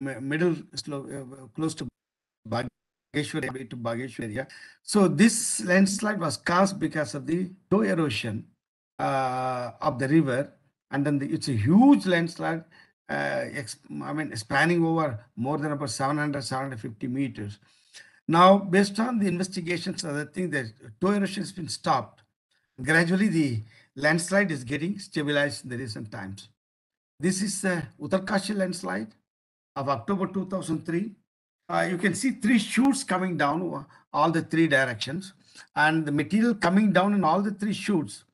mi- middle slope, uh, close to Bageshwar area to Bageshwar area. So this landslide was caused because of the toe erosion uh, of the river, and then the, it's a huge landslide. Uh, I mean, spanning over more than about 700, 750 meters. Now, based on the investigations, I think that toe erosion has been stopped. Gradually, the landslide is getting stabilized in the recent times. This is the Uttarkashi landslide of October 2003. Uh, you can see three chutes coming down uh, all the three directions and the material coming down in all the three chutes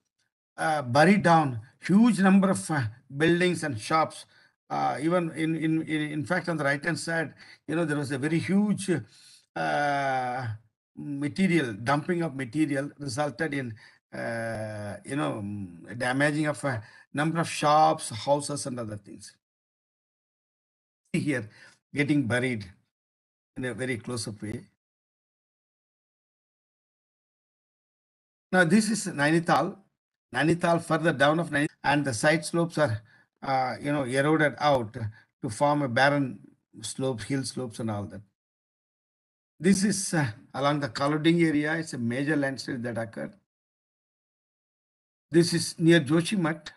uh, buried down huge number of uh, buildings and shops uh, even in, in in in fact on the right hand side you know there was a very huge uh, material dumping of material resulted in you know damaging of a number of shops houses and other things here getting buried in a very close up way. Now this is Nainital. Nainital further down of Nainital and the side slopes are, uh, you know, eroded out to form a barren slopes, hill slopes and all that. This is uh, along the Kaluding area. It's a major landslide that occurred. This is near Joshimath.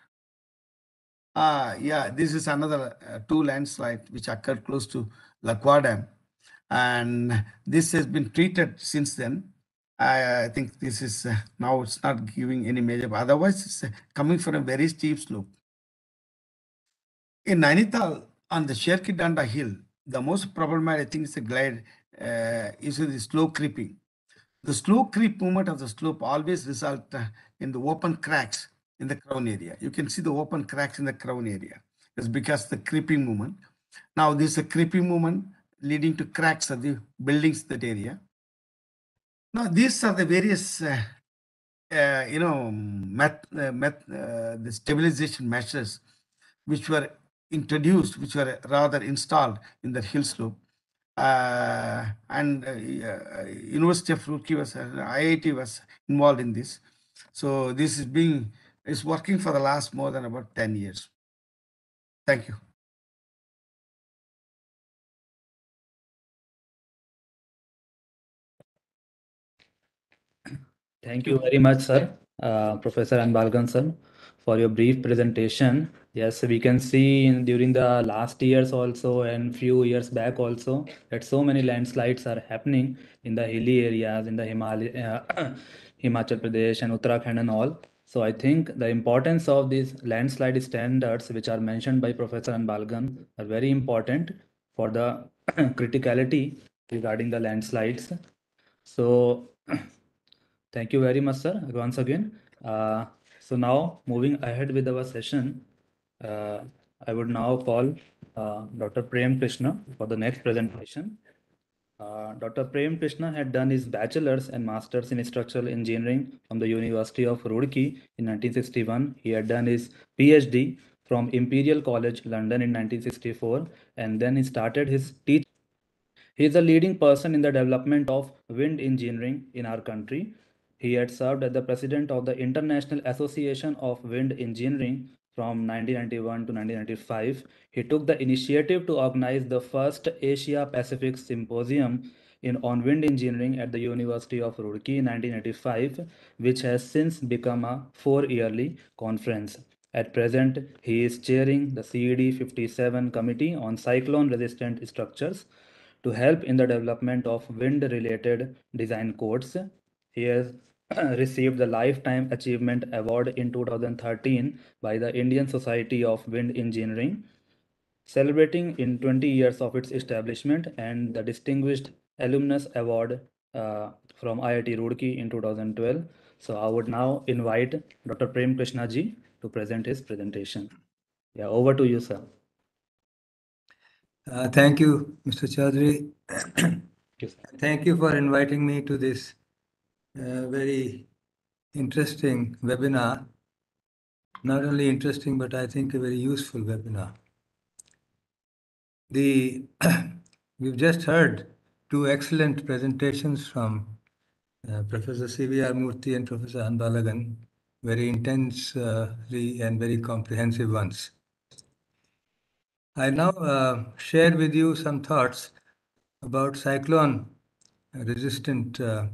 Ah, yeah, this is another uh, two landslide which occurred close to Lakhwar Dam. And this has been treated since then. I, I think this is uh, now it's not giving any major, otherwise it's uh, coming from a very steep slope. In Nainital, on the Sherkidanda hill, the most problematic thing is the glide, uh, is the slow creeping. The slow creep movement of the slope always result uh, in the open cracks in the crown area. You can see the open cracks in the crown area. It's because the creeping movement. Now this is a creeping movement leading to cracks of the buildings that area. Now these are the various, uh, uh, you know, met, uh, met, uh, the stabilization measures which were introduced, which were rather installed in the hill slope. Uh, and uh, University of Roorkee was, IIT was involved in this. So this is being, is working for the last more than about 10 years. Thank you. Thank you very much, sir, uh, Professor Anbalagan, sir, for your brief presentation. Yes, we can see in, during the last years also and few years back also that so many landslides are happening in the hilly areas in the Himalaya, uh, Himachal Pradesh and Uttarakhand and all. So I think the importance of these landslide standards, which are mentioned by Professor Anbalagan, are very important for the criticality regarding the landslides. So Thank you very much, sir, once again. Uh, so now moving ahead with our session, uh, I would now call uh, Dr. Prem Krishna for the next presentation. Uh, Dr. Prem Krishna had done his bachelor's and master's in structural engineering from the University of Roorkee in 1961. He had done his PhD from Imperial College London in 1964, and then he started his teaching. He is a leading person in the development of wind engineering in our country. He had served as the president of the International Association of Wind Engineering from 1991 to 1995. He took the initiative to organize the first Asia Pacific Symposium in on wind engineering at the University of Roorkee in 1985, which has since become a four-yearly conference. At present, he is chairing the CED 57 Committee on Cyclone-Resistant Structures to help in the development of wind-related design codes. He has received the Lifetime Achievement Award in 2013 by the Indian Society of Wind Engineering, celebrating in 20 years of its establishment, and the Distinguished Alumnus Award uh, from IIT Roorkee in 2012. So I would now invite Dr. Prem Krishna ji to present his presentation. Yeah, over to you, sir. Uh, Thank you, Mr. Chaudhary. Thank you, sir. Thank you for inviting me to this uh, very interesting webinar. Not only interesting, but I think a very useful webinar. The, we've just heard two excellent presentations from uh, Professor C.V.R. Murthy and Professor Anbalagan, very intensely and very comprehensive ones. I now uh, share with you some thoughts about cyclone resistant uh,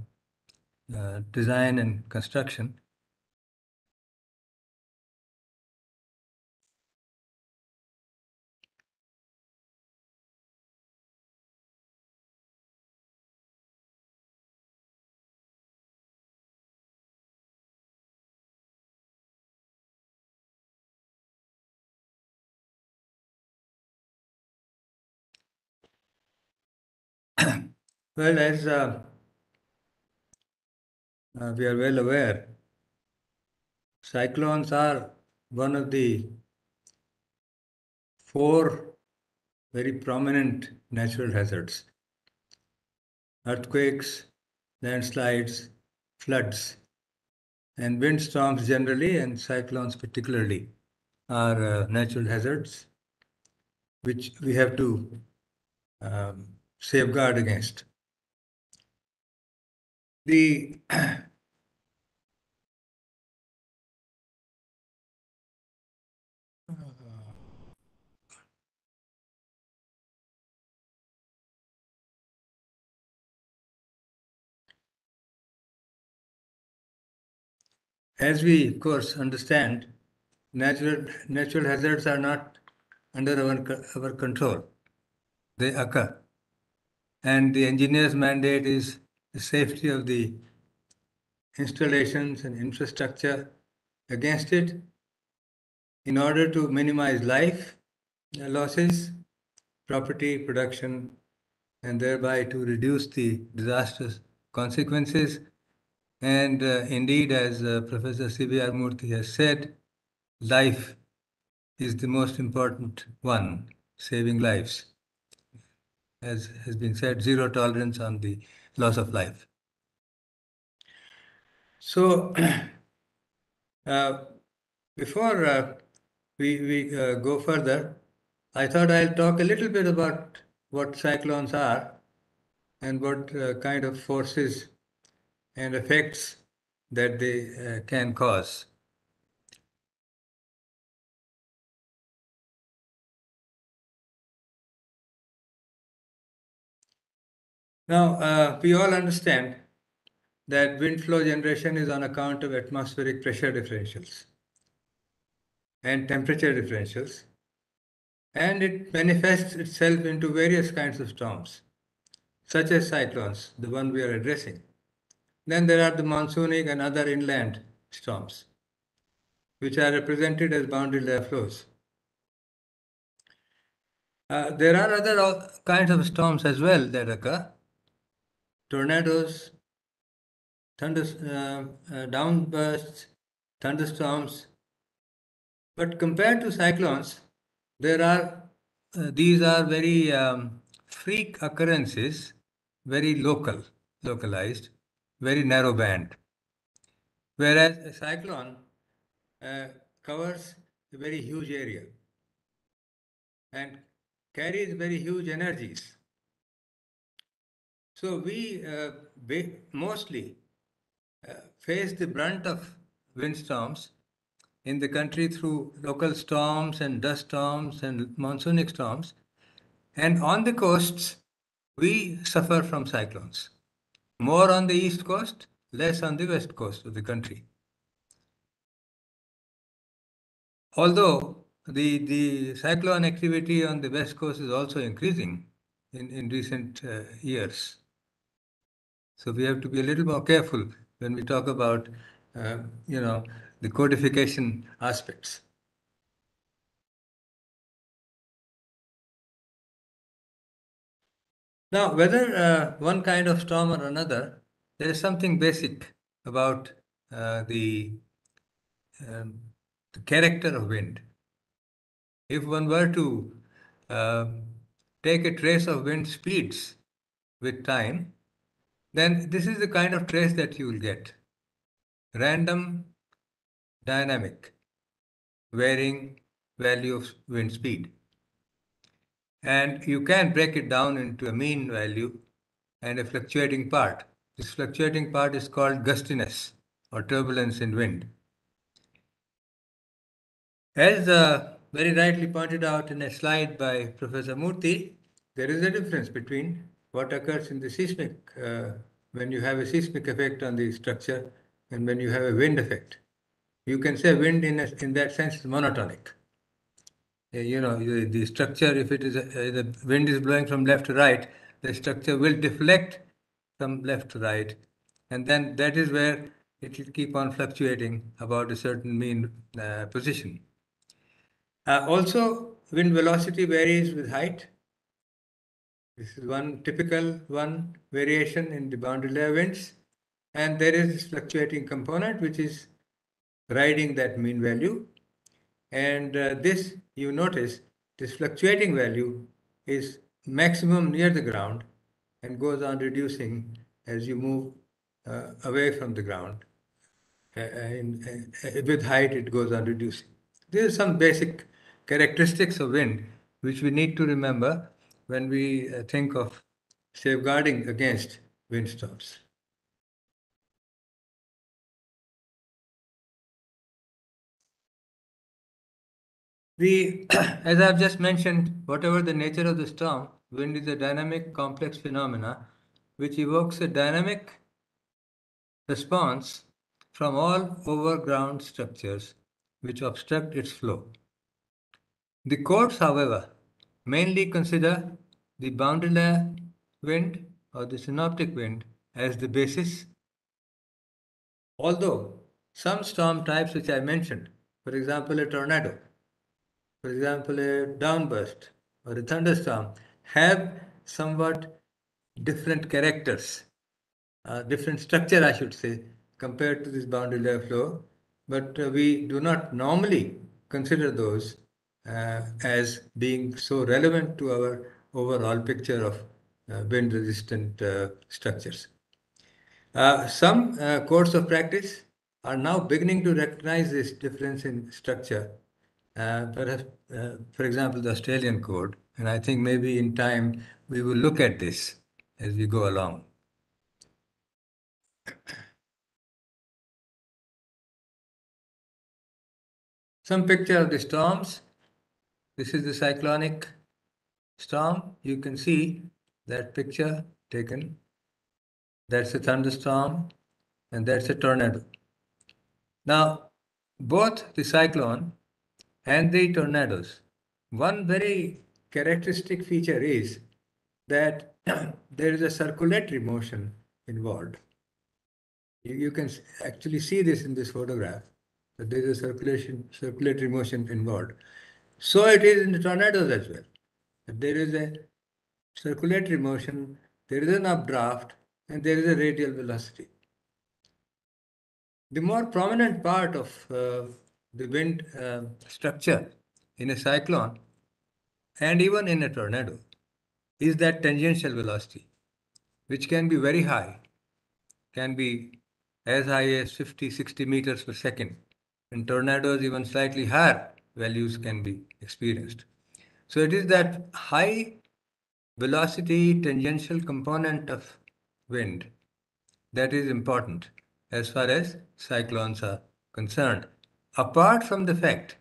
uh, design and construction. Well, as uh, uh, we are well aware, cyclones are one of the four very prominent natural hazards. Earthquakes, landslides, floods, and windstorms generally, and cyclones particularly, are uh, natural hazards which we have to um, safeguard against. The As we, of course, understand, natural, natural hazards are not under our, our control. They occur. And the engineer's mandate is the safety of the installations and infrastructure against it in order to minimize life uh, losses, property production, and thereby to reduce the disastrous consequences. And uh, indeed, as uh, Professor C.V.R. Murthy has said, life is the most important one, saving lives. As has been said, zero tolerance on the loss of life. So, uh, before uh, we, we uh, go further, I thought I'll talk a little bit about what cyclones are and what uh, kind of forces and effects that they uh, can cause. Now, uh, we all understand that wind flow generation is on account of atmospheric pressure differentials and temperature differentials, and it manifests itself into various kinds of storms, such as cyclones, the one we are addressing. Then there are the monsoonic and other inland storms, which are represented as boundary layer flows. Uh, there are other kinds of storms as well that occur. Tornadoes, thunder, uh, uh, downbursts, thunderstorms. But compared to cyclones, there are uh, these are very um, freak occurrences, very local, localized, very narrow band. Whereas a cyclone uh, covers a very huge area and carries very huge energies. So we uh, ba- mostly uh, face the brunt of windstorms in the country through local storms and dust storms and monsoonic storms. And on the coasts, we suffer from cyclones. More on the east coast, less on the west coast of the country. Although the, the cyclone activity on the west coast is also increasing in, in recent uh, years. So we have to be a little more careful when we talk about, uh, you know, the codification aspects. Now, whether uh, one kind of storm or another, there is something basic about uh, the, um, the character of wind. If one were to um, take a trace of wind speeds with time, then this is the kind of trace that you will get. Random, dynamic, varying value of wind speed. And you can break it down into a mean value and a fluctuating part. This fluctuating part is called gustiness or turbulence in wind. As uh, very rightly pointed out in a slide by Professor Murthy, there is a difference between what occurs in the seismic, uh, when you have a seismic effect on the structure and when you have a wind effect. You can say wind in, a, in that sense is monotonic. Uh, You know, the, structure, if it is, a, uh, the wind is blowing from left to right, the structure will deflect from left to right. And then that is where it will keep on fluctuating about a certain mean uh, position. Uh, also, wind velocity varies with height. This is one typical one variation in the boundary layer winds. And there is this fluctuating component which is riding that mean value. And uh, this, you notice, this fluctuating value is maximum near the ground and goes on reducing as you move uh, away from the ground. Uh, and, uh, with height, it goes on reducing. There are some basic characteristics of wind which we need to remember when we uh, think of safeguarding against windstorms. The, as I've just mentioned, whatever the nature of the storm, wind is a dynamic, complex phenomena which evokes a dynamic response from all overground structures which obstruct its flow. The courts, however, mainly consider the boundary layer wind or the synoptic wind as the basis. Although some storm types which I mentioned, for example, a tornado, for example, a downburst or a thunderstorm, have somewhat different characters, uh, different structure, I should say, compared to this boundary layer flow. But uh, we do not normally consider those as being so relevant to our overall picture of uh, wind resistant uh, structures. Uh, some courts of practice are now beginning to recognize this difference in structure. perhaps, for example, the Australian code, and I think maybe in time we will look at this as we go along. Some picture of the storms. This is the cyclonic storm. You can see that picture taken. That's a thunderstorm and that's a tornado. Now, both the cyclone and the tornadoes, one very characteristic feature is that there is a circulatory motion involved. You, you can actually see this in this photograph, that there is a circulation, circulatory motion involved. So it is in the tornadoes as well. There is a circulatory motion, there is an updraft, and there is a radial velocity. The more prominent part of uh, the wind uh, structure in a cyclone and even in a tornado is that tangential velocity, which can be very high, can be as high as 50, 60 meters per second. In tornadoes, even slightly higher values can be experienced. So it is that high velocity tangential component of wind that is important as far as cyclones are concerned. Apart from the fact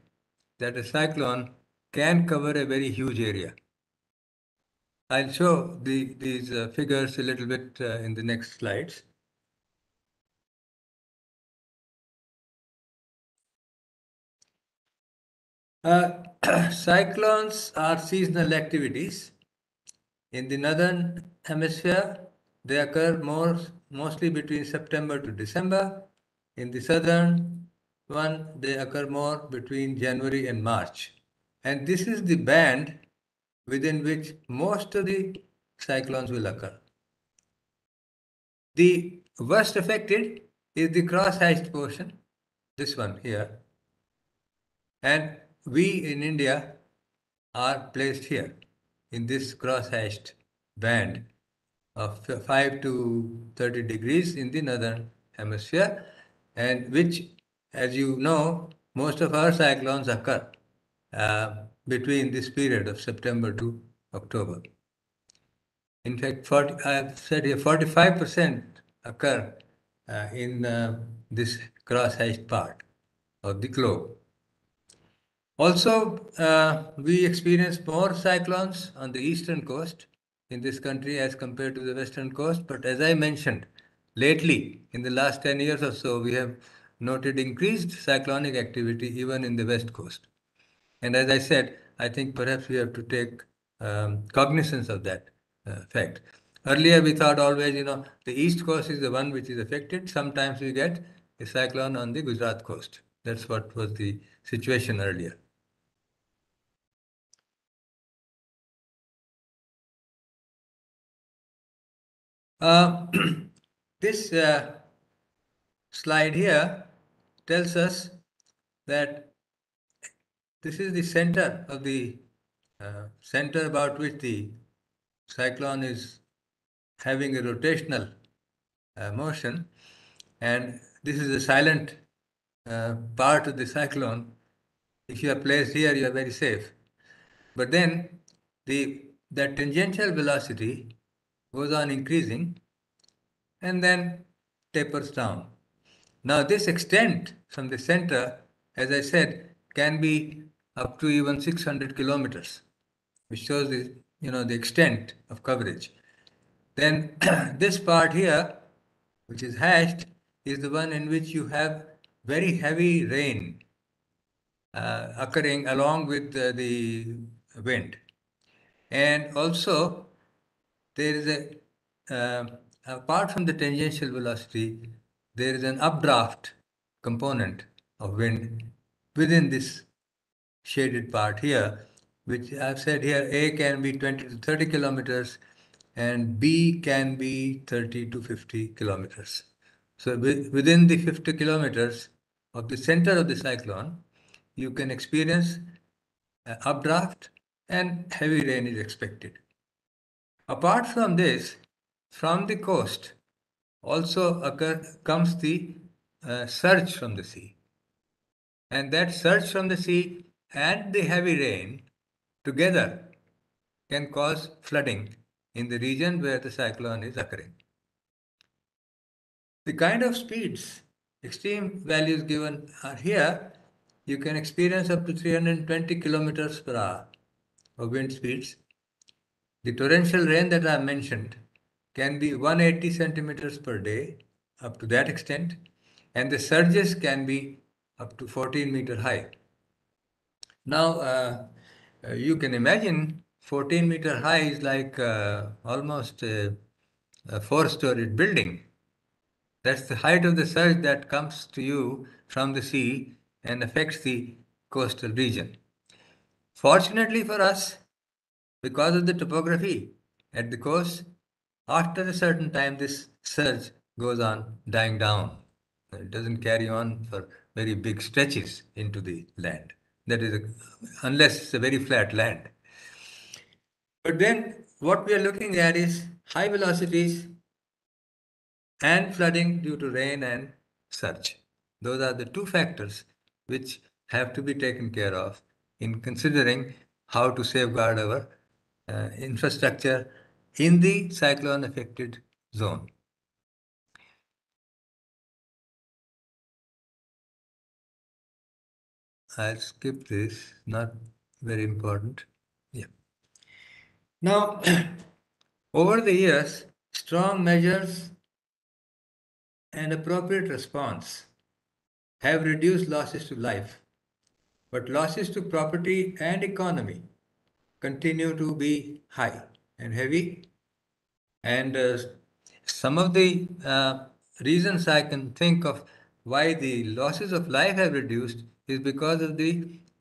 that a cyclone can cover a very huge area. I'll show the, these uh, figures a little bit uh, in the next slides. Uh, cyclones are seasonal activities. In the northern hemisphere, they occur more, mostly between September to December. In the southern one, they occur more between January and March. And this is the band within which most of the cyclones will occur. The worst affected is the cross-hatched portion, this one here. And we in India are placed here in this cross-hatched band of 5 to 30 degrees in the northern hemisphere and which as you know most of our cyclones occur uh, between this period of September to October. In fact, 40, I've said here 45% occur uh, in uh, this cross-hatched part of the globe. Also, uh, we experience more cyclones on the eastern coast in this country as compared to the western coast. But as I mentioned, lately, in the last 10 years or so, we have noted increased cyclonic activity even in the west coast. And as I said, I think perhaps we have to take um, cognizance of that uh, fact. Earlier, we thought always, you know, the east coast is the one which is affected. Sometimes we get a cyclone on the Gujarat coast. That's what was the situation earlier. Uh, this uh, slide here tells us that this is the center of the uh, center about which the cyclone is having a rotational uh, motion and this is a silent uh, part of the cyclone. If you are placed here, you are very safe. But then the that tangential velocity goes on increasing and then tapers down. Now this extent from the center, as I said, can be up to even 600 kilometers, which shows the, you know, the extent of coverage. Then this part here, which is hashed, is the one in which you have very heavy rain uh, occurring along with uh, the wind. And also, there is a, uh, apart from the tangential velocity, there is an updraft component of wind within this shaded part here, which I've said here, A can be 20 to 30 kilometers and B can be 30 to 50 kilometers. So within the 50 kilometers of the center of the cyclone, you can experience updraft and heavy rain is expected. Apart from this, from the coast also occur, comes the uh, surge from the sea. And that surge from the sea and the heavy rain together can cause flooding in the region where the cyclone is occurring. The kind of speeds, extreme values given are here, you can experience up to 320 kilometers per hour of wind speeds. The torrential rain that I mentioned can be 180 centimeters per day, up to that extent, and the surges can be up to 14 meter high. Now, uh, uh, you can imagine 14 meter high is like uh, almost a, a four-storied building. That's the height of the surge that comes to you from the sea and affects the coastal region. Fortunately for us, because of the topography at the coast, after a certain time, this surge goes on dying down. It doesn't carry on for very big stretches into the land. That is, a, unless it's a very flat land. But then what we are looking at is high velocities and flooding due to rain and surge. Those are the two factors which have to be taken care of in considering how to safeguard our uh, infrastructure in the cyclone affected zone. I'll skip this, not very important. Yeah. Now, over the years, strong measures and appropriate response have reduced losses to life, but losses to property and economy continue to be high and heavy. And uh, some of the uh, reasons I can think of why the losses of life have reduced is because of the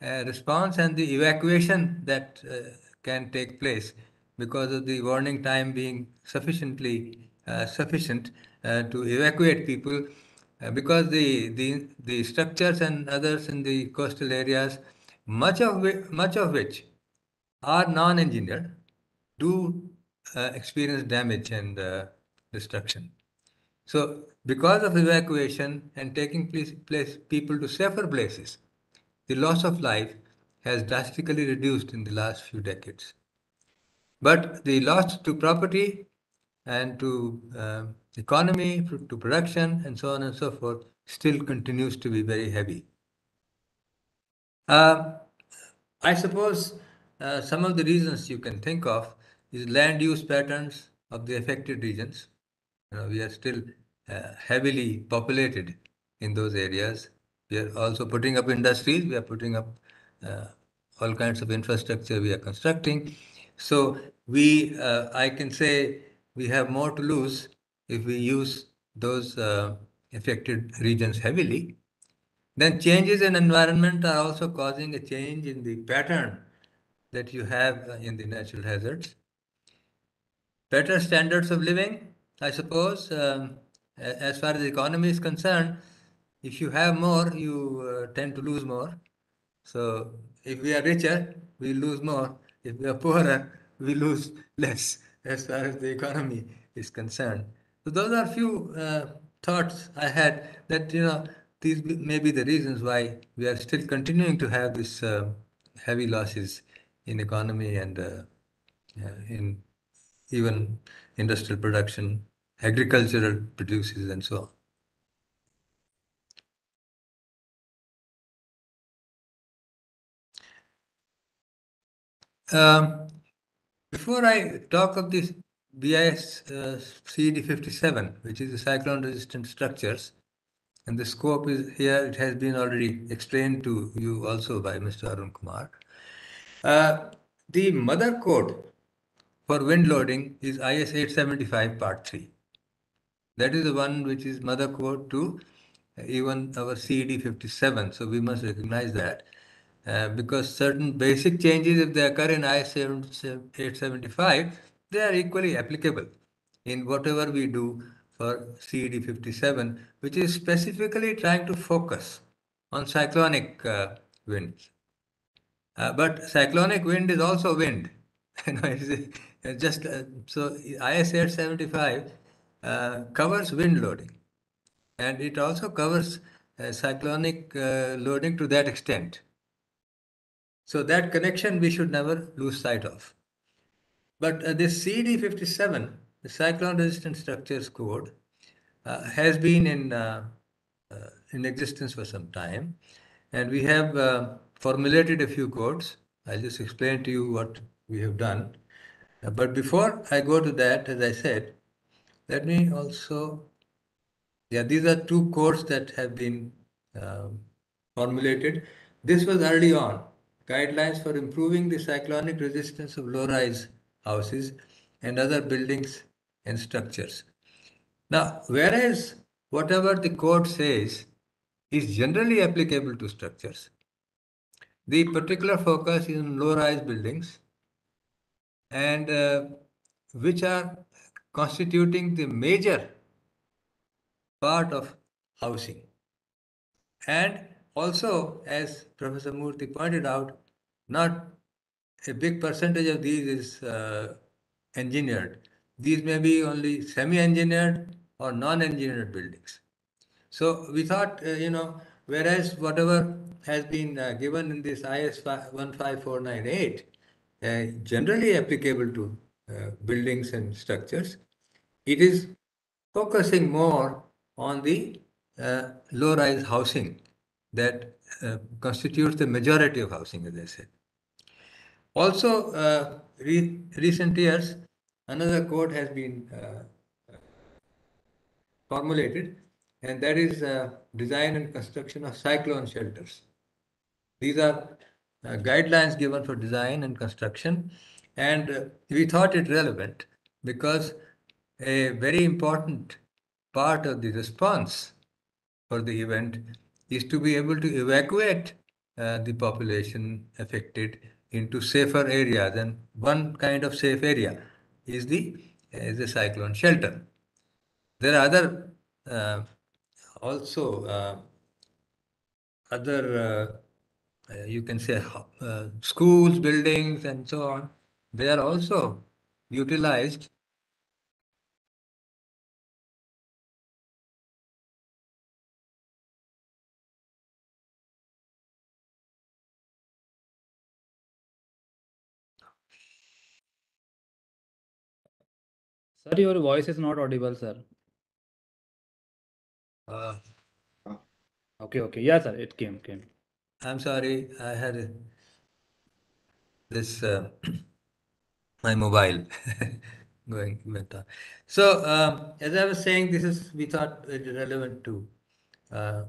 uh, response and the evacuation that uh, can take place because of the warning time being sufficiently uh, sufficient uh, to evacuate people because the, the the structures and others in the coastal areas much of which, much of which are non-engineered do uh, experience damage and uh, destruction. So, because of evacuation and taking place, place people to safer places, the loss of life has drastically reduced in the last few decades. But the loss to property and to uh, economy, to production, and so on and so forth, still continues to be very heavy. Uh, I suppose uh, some of the reasons you can think of is land use patterns of the affected regions. You know, we are still uh, heavily populated in those areas. We are also putting up industries. We are putting up uh, all kinds of infrastructure. We are constructing. So we, uh, I can say, we have more to lose if we use those uh, affected regions heavily. Then changes in environment are also causing a change in the pattern that you have uh, in the natural hazards. Better standards of living, I suppose, um, as far as the economy is concerned, if you have more, you uh, tend to lose more. So if we are richer, we lose more. If we are poorer, we lose less as far as the economy is concerned. So those are a few uh, thoughts I had that you know these may be the reasons why we are still continuing to have this uh, heavy losses in economy and uh, uh, in even industrial production, agricultural produces, and so on. Um, before I talk of this BIS uh, CED 57, which is the cyclone resistant structures, and the scope is here, it has been already explained to you also by Mr. Arun Kumar. Uh, the mother code for wind loading is IS 875 Part 3. That is the one which is mother code to even our CED 57. So we must recognize that. Uh, because certain basic changes, if they occur in IS 875, they are equally applicable in whatever we do for CED 57, which is specifically trying to focus on cyclonic uh, winds. Uh, but cyclonic wind is also wind. you know, it's, it's just uh, so IS 875 uh, covers wind loading, and it also covers uh, cyclonic uh, loading to that extent. So that connection we should never lose sight of. But uh, this CED 57, the cyclone resistant structures code, has been in in existence for some time, and we have formulated a few codes. I'll just explain to you what we have done. Uh, but before I go to that, as I said, let me also, yeah, these are two codes that have been um, formulated. This was early on, guidelines for improving the cyclonic resistance of low-rise houses and other buildings and structures. Now, whereas whatever the code says is generally applicable to structures, the particular focus is on low-rise buildings and uh, which are constituting the major part of housing. And also, as Professor Murthy pointed out, not a big percentage of these is uh, engineered. These may be only semi-engineered or non-engineered buildings. So we thought, uh, you know, whereas whatever has been uh, given in this IS 15498, uh, generally applicable to uh, buildings and structures, it is focusing more on the uh, low-rise housing that uh, constitutes the majority of housing, as I said. Also, uh, re recent years, another code has been uh, formulated, and that is uh, design and construction of cyclone shelters. These are uh, guidelines given for design and construction, and uh, we thought it relevant because a very important part of the response for the event is to be able to evacuate uh, the population affected into safer areas. And one kind of safe area is the is the cyclone shelter. There are other uh, also uh, other uh, uh, you can say schools, buildings, and so on. They are also utilized Sir, your voice is not audible, sir. Uh, Okay, okay. Yeah, sir, it came, came. I'm sorry, I had this uh, my mobile going on. So um, as I was saying, this is we thought it relevant to uh,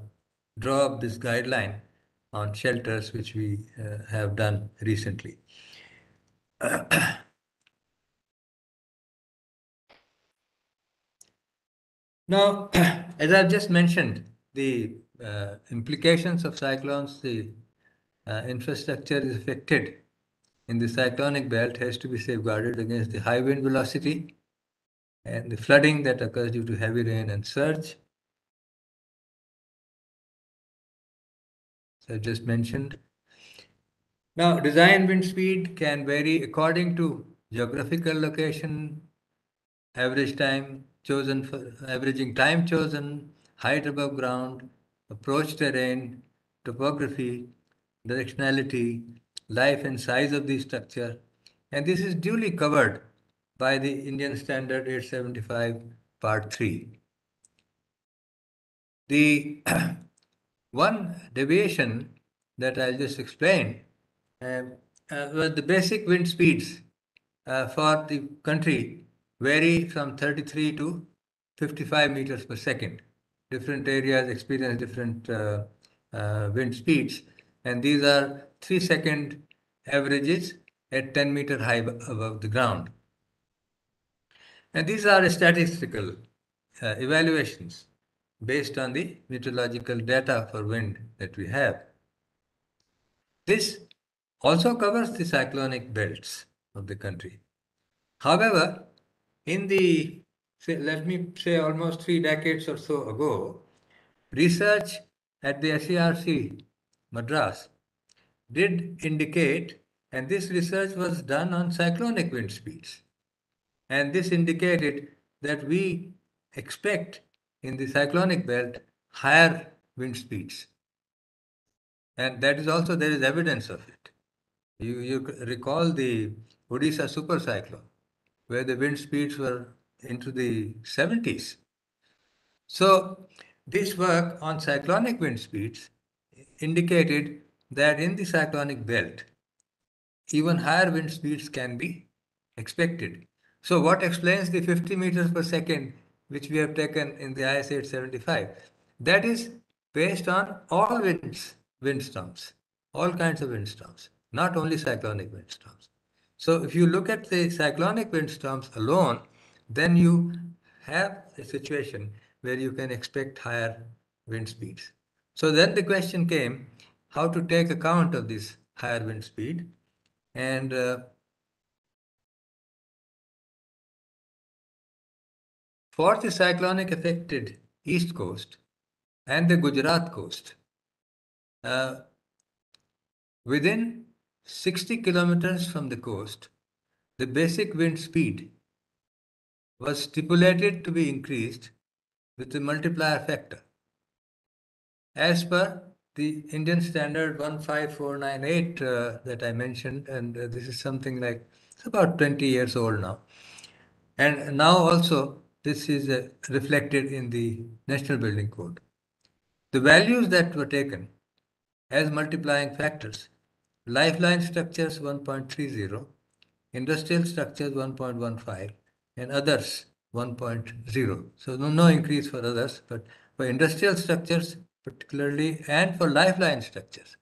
draw up this guideline on shelters, which we uh, have done recently. Now, as I've just mentioned, the uh, implications of cyclones, the uh, infrastructure is affected in the cyclonic belt has to be safeguarded against the high wind velocity and the flooding that occurs due to heavy rain and surge. So I just mentioned. Now, design wind speed can vary according to geographical location, average time chosen for averaging time chosen, height above ground, approach terrain, topography, directionality, life and size of the structure. And this is duly covered by the Indian Standard 875 Part 3. The one deviation that I'll just explain uh, uh, were the basic wind speeds uh, for the country vary from 33 to 55 meters per second. Different areas experience different uh, uh, wind speeds, and these are three second averages at 10 meter high above the ground. And these are statistical uh, evaluations based on the meteorological data for wind that we have. This also covers the cyclonic belts of the country. However, in the, say, let me say almost three decades or so ago, research at the SERC Madras did indicate, and this research was done on cyclonic wind speeds. And this indicated that we expect in the cyclonic belt higher wind speeds. And that is also, there is evidence of it. You, you recall the Odisha supercyclone where the wind speeds were into the 70s. So this work on cyclonic wind speeds indicated that in the cyclonic belt, even higher wind speeds can be expected. So what explains the 50 meters per second which we have taken in the IS 875? That is based on all winds, windstorms, all kinds of windstorms, not only cyclonic windstorms. So if you look at the cyclonic windstorms alone, then you have a situation where you can expect higher wind speeds. So then the question came how to take account of this higher wind speed. And uh, for the cyclonic affected east coast and the Gujarat coast, uh, within 60 kilometers from the coast, the basic wind speed was stipulated to be increased with a multiplier factor. As per the Indian standard 15498 uh, that I mentioned, and uh, this is something like it's about 20 years old now. And now also this is uh, reflected in the National Building Code. The values that were taken as multiplying factors lifeline structures 1.30, industrial structures 1.15, and others 1.0. So no, no increase for others, but for industrial structures particularly and for lifeline structures,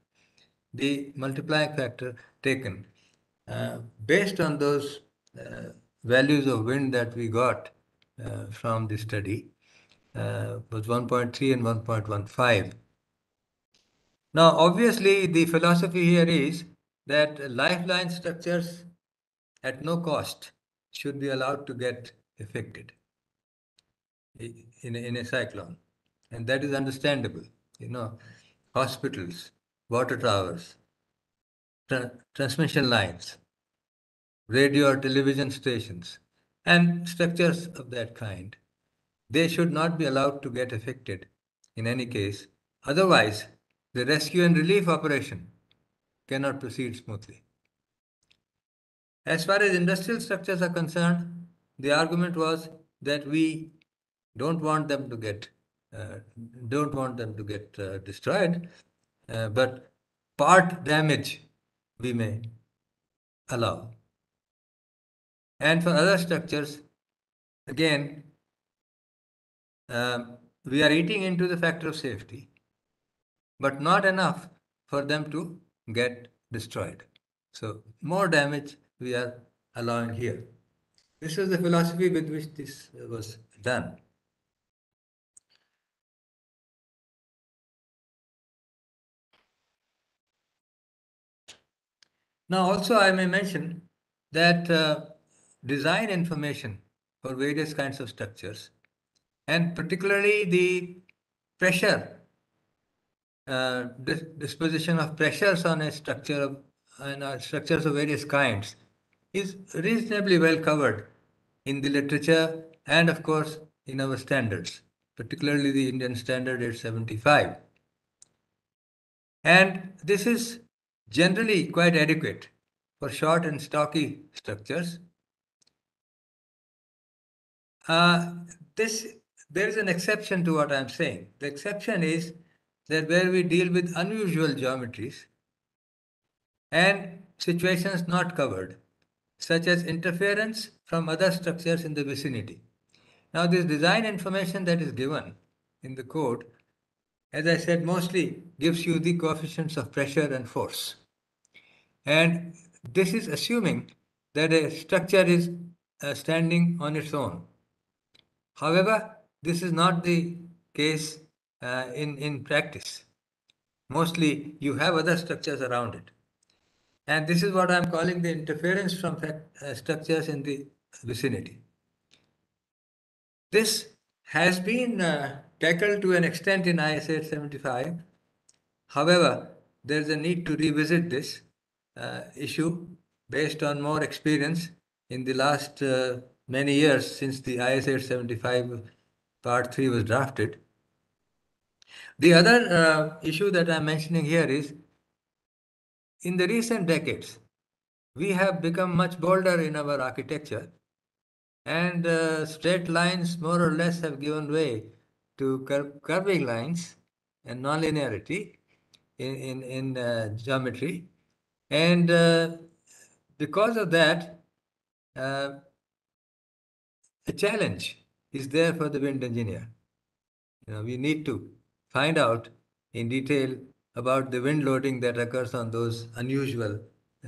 the multiplying factor taken uh, based on those uh, values of wind that we got uh, from the study uh, was 1.3 and 1.15 now, obviously, the philosophy here is that lifeline structures at no cost should be allowed to get affected in a, in a cyclone. And that is understandable. You know, hospitals, water towers, tra transmission lines, radio or television stations, and structures of that kind, they should not be allowed to get affected in any case. Otherwise, the rescue and relief operation cannot proceed smoothly. As far as industrial structures are concerned, the argument was that we don't want them to get uh, don't want them to get uh, destroyed, uh, but part damage we may allow. And for other structures, again, um, we are eating into the factor of safety, but not enough for them to get destroyed. So more damage we are allowing here. This is the philosophy with which this was done. Now, also, I may mention that uh, design information for various kinds of structures, and particularly the pressure, uh, dis- disposition of pressures on a structure of on, uh, structures of various kinds, is reasonably well covered in the literature and, of course, in our standards, particularly the Indian Standard 875. And this is generally quite adequate for short and stocky structures. Uh, this there is an exception to what I'm saying. The exception is that where we deal with unusual geometries and situations not covered, such as interference from other structures in the vicinity. Now, this design information that is given in the code, as I said, mostly gives you the coefficients of pressure and force. And this is assuming that a structure is uh, standing on its own. However, this is not the case uh, in, in practice. Mostly, you have other structures around it. And this is what I'm calling the interference from fact, uh, structures in the vicinity. This has been uh, tackled to an extent in IS 75. However, there's a need to revisit this uh, issue based on more experience in the last uh, many years since the IS 75 Part 3 was drafted. The other uh, issue that I'm mentioning here is in the recent decades, we have become much bolder in our architecture, and uh, straight lines more or less have given way to cur- curving lines and nonlinearity in, in, in uh, geometry. And uh, because of that, uh, a challenge is there for the wind engineer. You know, we need to find out in detail about the wind loading that occurs on those unusual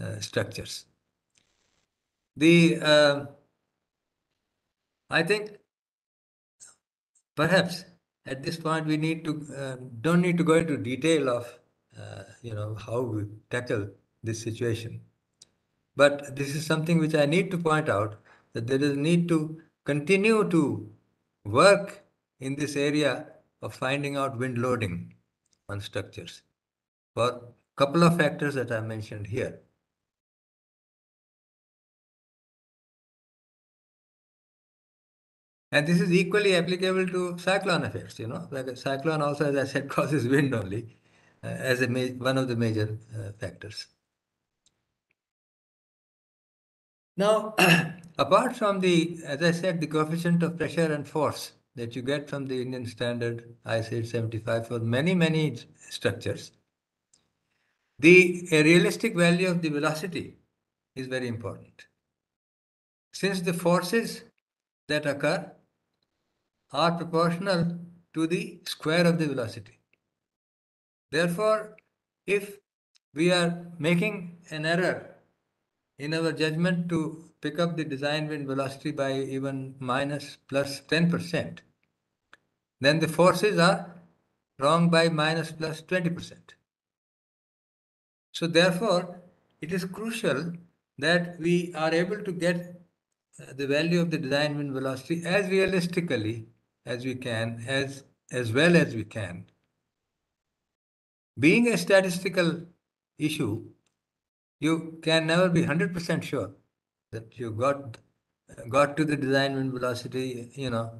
uh, structures. The uh, I think perhaps at this point we need to uh, don't need to go into detail of uh, you know how we tackle this situation, but this is something which I need to point out that there is need to continue to work in this area of finding out wind loading on structures for a couple of factors that I mentioned here. And this is equally applicable to cyclone effects, you know, like a cyclone also, as I said, causes wind only uh, as a one of the major uh, factors. Now, apart from the, as I said, the coefficient of pressure and force that you get from the Indian standard IS 875 for many, many structures, the realistic value of the velocity is very important. Since the forces that occur are proportional to the square of the velocity. Therefore, if we are making an error in our judgment to pick up the design wind velocity by even minus plus 10%, then the forces are wrong by minus plus 20%. So therefore, it is crucial that we are able to get uh, the value of the design wind velocity as realistically as we can, as, as well as we can. Being a statistical issue, you can never be 100% sure that you got got to the design wind velocity, you know,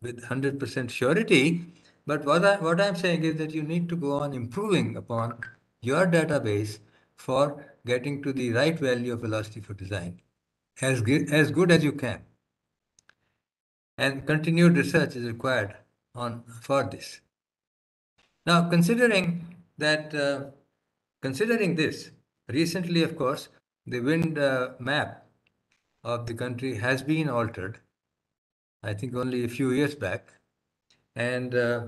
with 100% surety. But what, I, what I'm saying is that you need to go on improving upon your database for getting to the right value of velocity for design as, as good as you can. And continued research is required on for this. Now, considering that, uh, considering this, recently, of course, the wind uh, map of the country has been altered, I think only a few years back. And uh,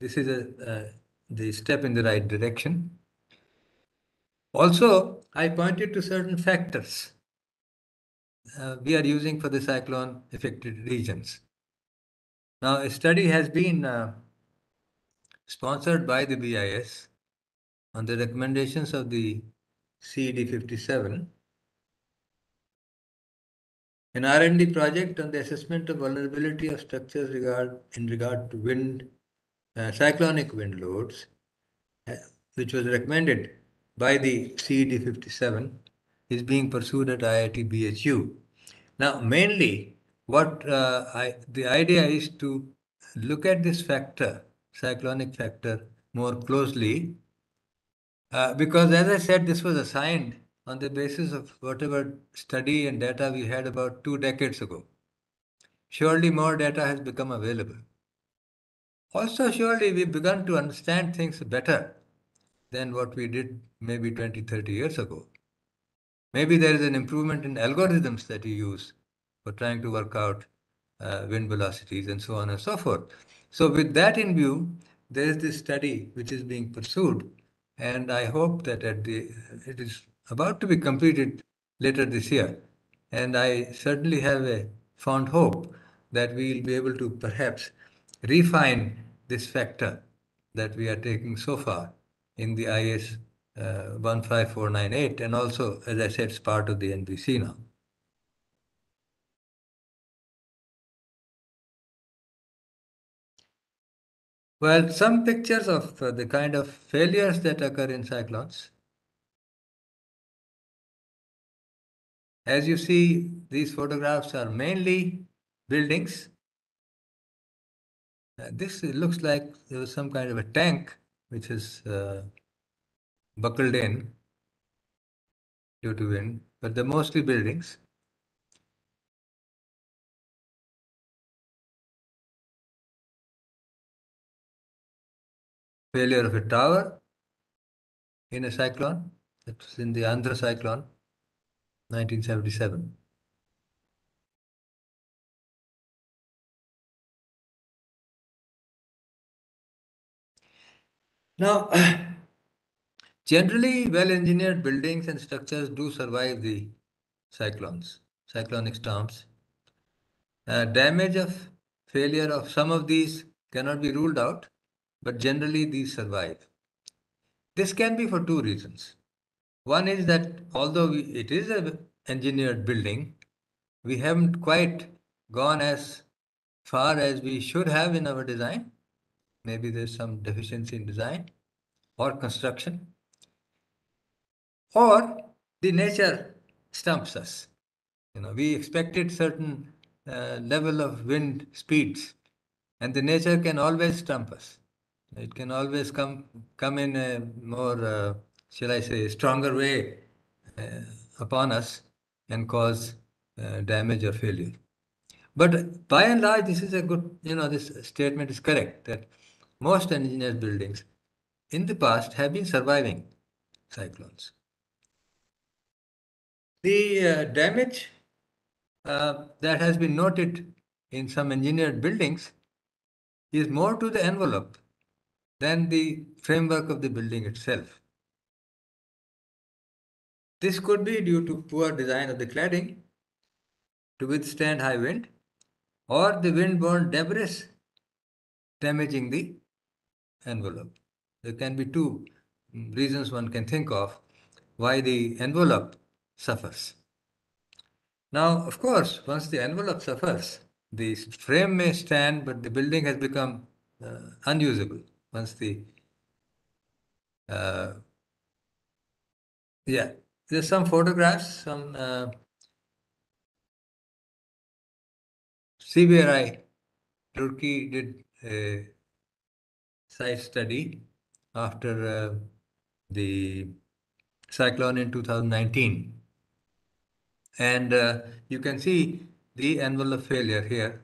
this is a, uh, the step in the right direction. Also, I pointed to certain factors uh, we are using for the cyclone affected regions. Now, a study has been uh, sponsored by the BIS on the recommendations of the CED 57, an R&D project on the assessment of vulnerability of structures regard, in regard to wind, uh, cyclonic wind loads, uh, which was recommended by the CED 57, is being pursued at IIT BHU. Now, mainly, what uh, I, the idea is to look at this factor, cyclonic factor, more closely uh, because as I said, this was assigned on the basis of whatever study and data we had about two decades ago. Surely more data has become available. Also, surely we've begun to understand things better than what we did maybe 20, 30 years ago. Maybe there is an improvement in algorithms that you use for trying to work out uh, wind velocities and so on and so forth. So with that in view, there is this study which is being pursued and I hope that at the, it is about to be completed later this year. And I certainly have a fond hope that we will be able to perhaps refine this factor that we are taking so far in the IS uh, 15498 and also, as I said, it's part of the NBC now. Well, some pictures of uh, the kind of failures that occur in cyclones. As you see, these photographs are mainly buildings. Uh, this looks like there was some kind of a tank which is uh, buckled in due to wind, but they're mostly buildings. failure of a tower in a cyclone. That was in the Andhra cyclone, 1977. Now, generally well-engineered buildings and structures do survive the cyclones, cyclonic storms. Uh, damage of failure of some of these cannot be ruled out but generally these survive. This can be for two reasons. One is that although we, it is an engineered building, we haven't quite gone as far as we should have in our design. Maybe there's some deficiency in design or construction. Or the nature stumps us. You know, we expected certain uh, level of wind speeds, and the nature can always stump us. It can always come come in a more, uh, shall I say, stronger way uh, upon us and cause uh, damage or failure. But by and large, this is a good, you know, this statement is correct that most engineered buildings in the past have been surviving cyclones. The uh, damage uh, that has been noted in some engineered buildings is more to the envelope than the framework of the building itself. This could be due to poor design of the cladding to withstand high wind or the wind-borne debris damaging the envelope. There can be two reasons one can think of why the envelope suffers. Now, of course, once the envelope suffers, the frame may stand, but the building has become uh, unusable once the uh, yeah there's some photographs some uh, CBRI Roorkee did a site study after uh, the cyclone in 2019 and uh, you can see the envelope failure here.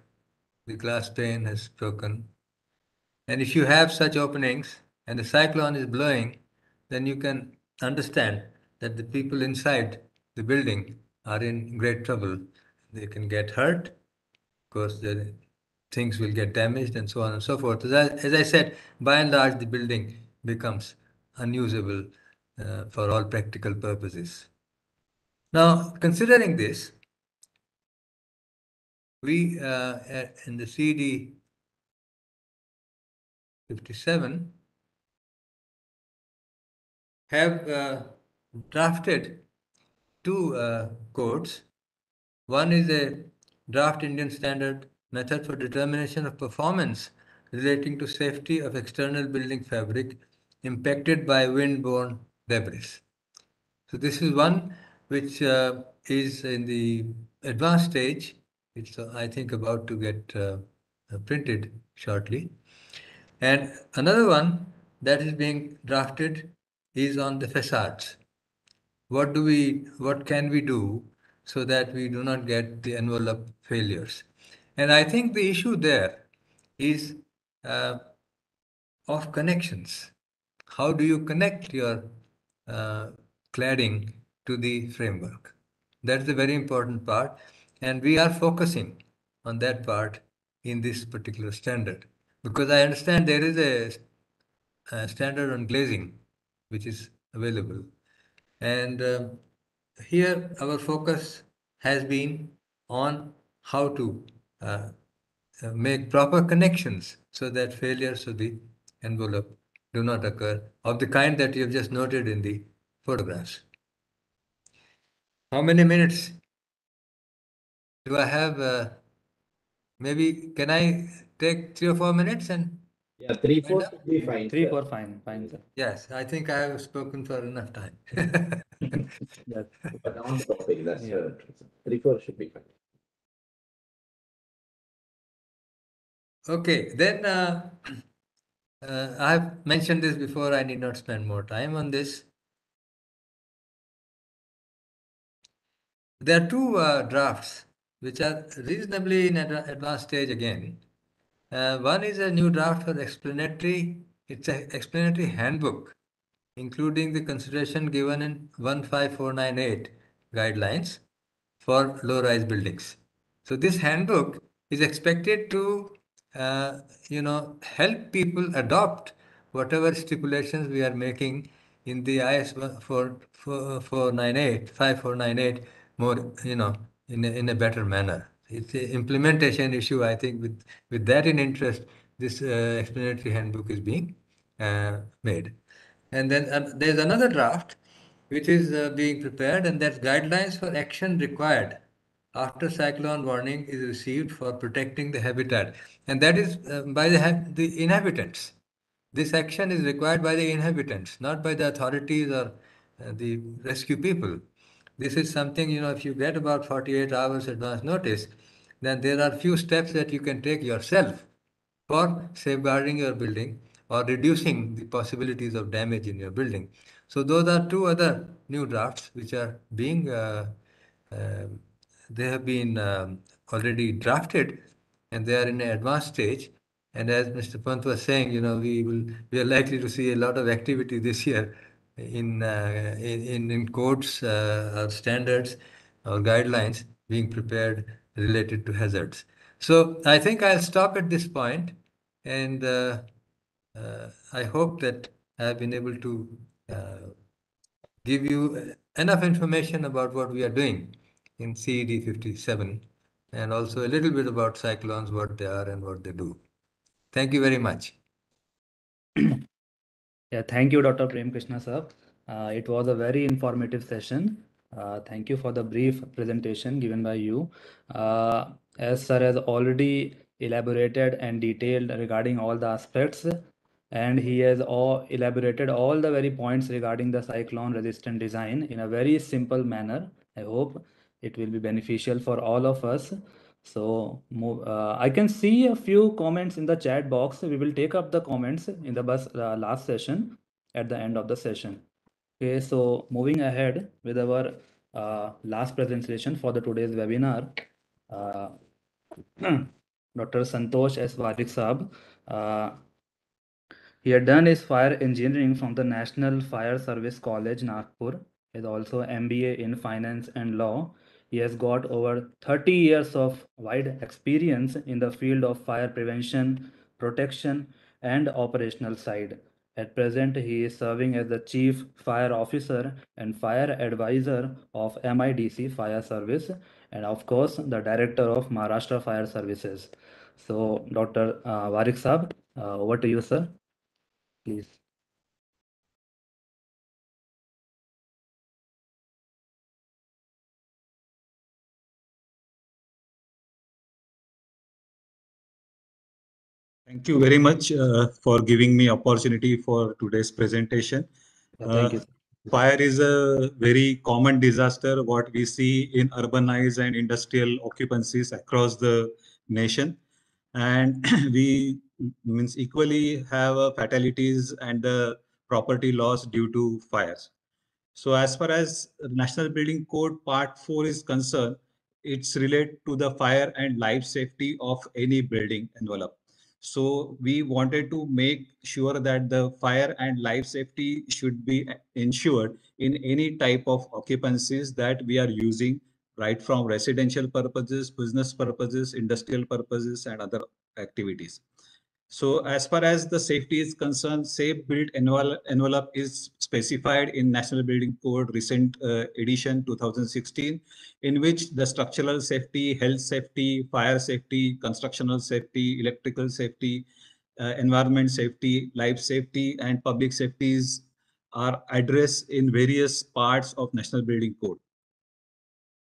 The glass pane has broken. And if you have such openings and the cyclone is blowing, then you can understand that the people inside the building are in great trouble. They can get hurt. Of course, the things will get damaged and so on and so forth. As I, as I said, by and large, the building becomes unusable uh, for all practical purposes. Now, considering this, we uh, in the CED 57 have uh, drafted two uh, codes. One is a draft Indian standard method for determination of performance relating to safety of external building fabric impacted by wind-borne debris. So this is one which uh, is in the advanced stage. It's, uh, I think, about to get uh, uh, printed shortly. And another one that is being drafted is on the facades. What do we, what can we do so that we do not get the envelope failures? And I think the issue there is uh, of connections. How do you connect your uh, cladding to the framework? That's the very important part. And we are focusing on that part in this particular standard. Because I understand there is a, a standard on glazing which is available. And um, here our focus has been on how to uh, uh, make proper connections so that failures of the envelope do not occur of the kind that you have just noted in the photographs. How many minutes do I have? Uh, maybe can I take three or four minutes and Yeah, three, four should be fine. Three, sir. four, fine, fine, sir. yes, I think I have spoken for enough time. That, But on topic, that's, Yeah. uh, three, four should be fine. Okay, then uh, uh, I've mentioned this before. I need not spend more time on this. There are two uh, drafts which are reasonably in ad- advanced stage again. Uh, one is a new draft for explanatory, it's an explanatory handbook, including the consideration given in 15498 guidelines for low-rise buildings. So this handbook is expected to, uh, you know, help people adopt whatever stipulations we are making in the IS 498, 5498 more, you know, in a, in a better manner. It's an implementation issue, I think, with, with that in interest, this uh, explanatory handbook is being uh, made. And then uh, there's another draft which is uh, being prepared, and that's guidelines for action required after cyclone warning is received for protecting the habitat. And that is uh, by the, the inhabitants. This action is required by the inhabitants, not by the authorities or uh, the rescue people. This is something, you know, if you get about 48 hours advance notice, then there are few steps that you can take yourself for safeguarding your building or reducing the possibilities of damage in your building. So those are two other new drafts which are being, uh, uh, they have been um, already drafted and they are in an advanced stage. And as Mr. Pant was saying, you know, we will we are likely to see a lot of activity this year in uh, in, in in codes uh, or standards or guidelines being prepared related to hazards. So I think I'll stop at this point, and uh, uh, I hope that I've been able to uh, give you enough information about what we are doing in CED 57 and also a little bit about cyclones, what they are and what they do. Thank you very much. yeah, thank you, Dr. Prem Krishna sir. Uh, it was a very informative session. Uh, thank you for the brief presentation given by you. Uh, as sir has already elaborated and detailed regarding all the aspects, and he has all elaborated all the very points regarding the cyclone resistant design in a very simple manner. I hope it will be beneficial for all of us. So uh, I can see a few comments in the chat box. We will take up the comments in the bus uh, last session at the end of the session. Okay, so moving ahead with our uh, last presentation for the today's webinar, uh, Dr. Santosh S. Varik Saab. Uh, he had done his fire engineering from the National Fire Service College, Nagpur. is also MBA in finance and law. He has got over 30 years of wide experience in the field of fire prevention, protection, and operational side. At present, he is serving as the Chief Fire Officer and Fire Advisor of MIDC Fire Service, and of course, the Director of Maharashtra Fire Services. So, Dr. Uh, Warik Saab, uh, over to you, sir. Please. Thank you very much uh, for giving me opportunity for today's presentation. Yeah, thank you. Uh. Fire is a very common disaster what we see in urbanized and industrial occupancies across the nation. And we means equally have uh, fatalities and the property loss due to fires. So as far as National Building Code Part 4 is concerned, it's related to the fire and life safety of any building envelope. So we wanted to make sure that the fire and life safety should be ensured in any type of occupancies that we are using, right from residential purposes, business purposes, industrial purposes, and other activities. So as far as the safety is concerned, safe built envelope, is specified in National Building Code recent uh, edition 2016, in which the structural safety, health safety, fire safety, constructional safety, electrical safety, uh, environment safety, life safety, and public safeties are addressed in various parts of National Building Code.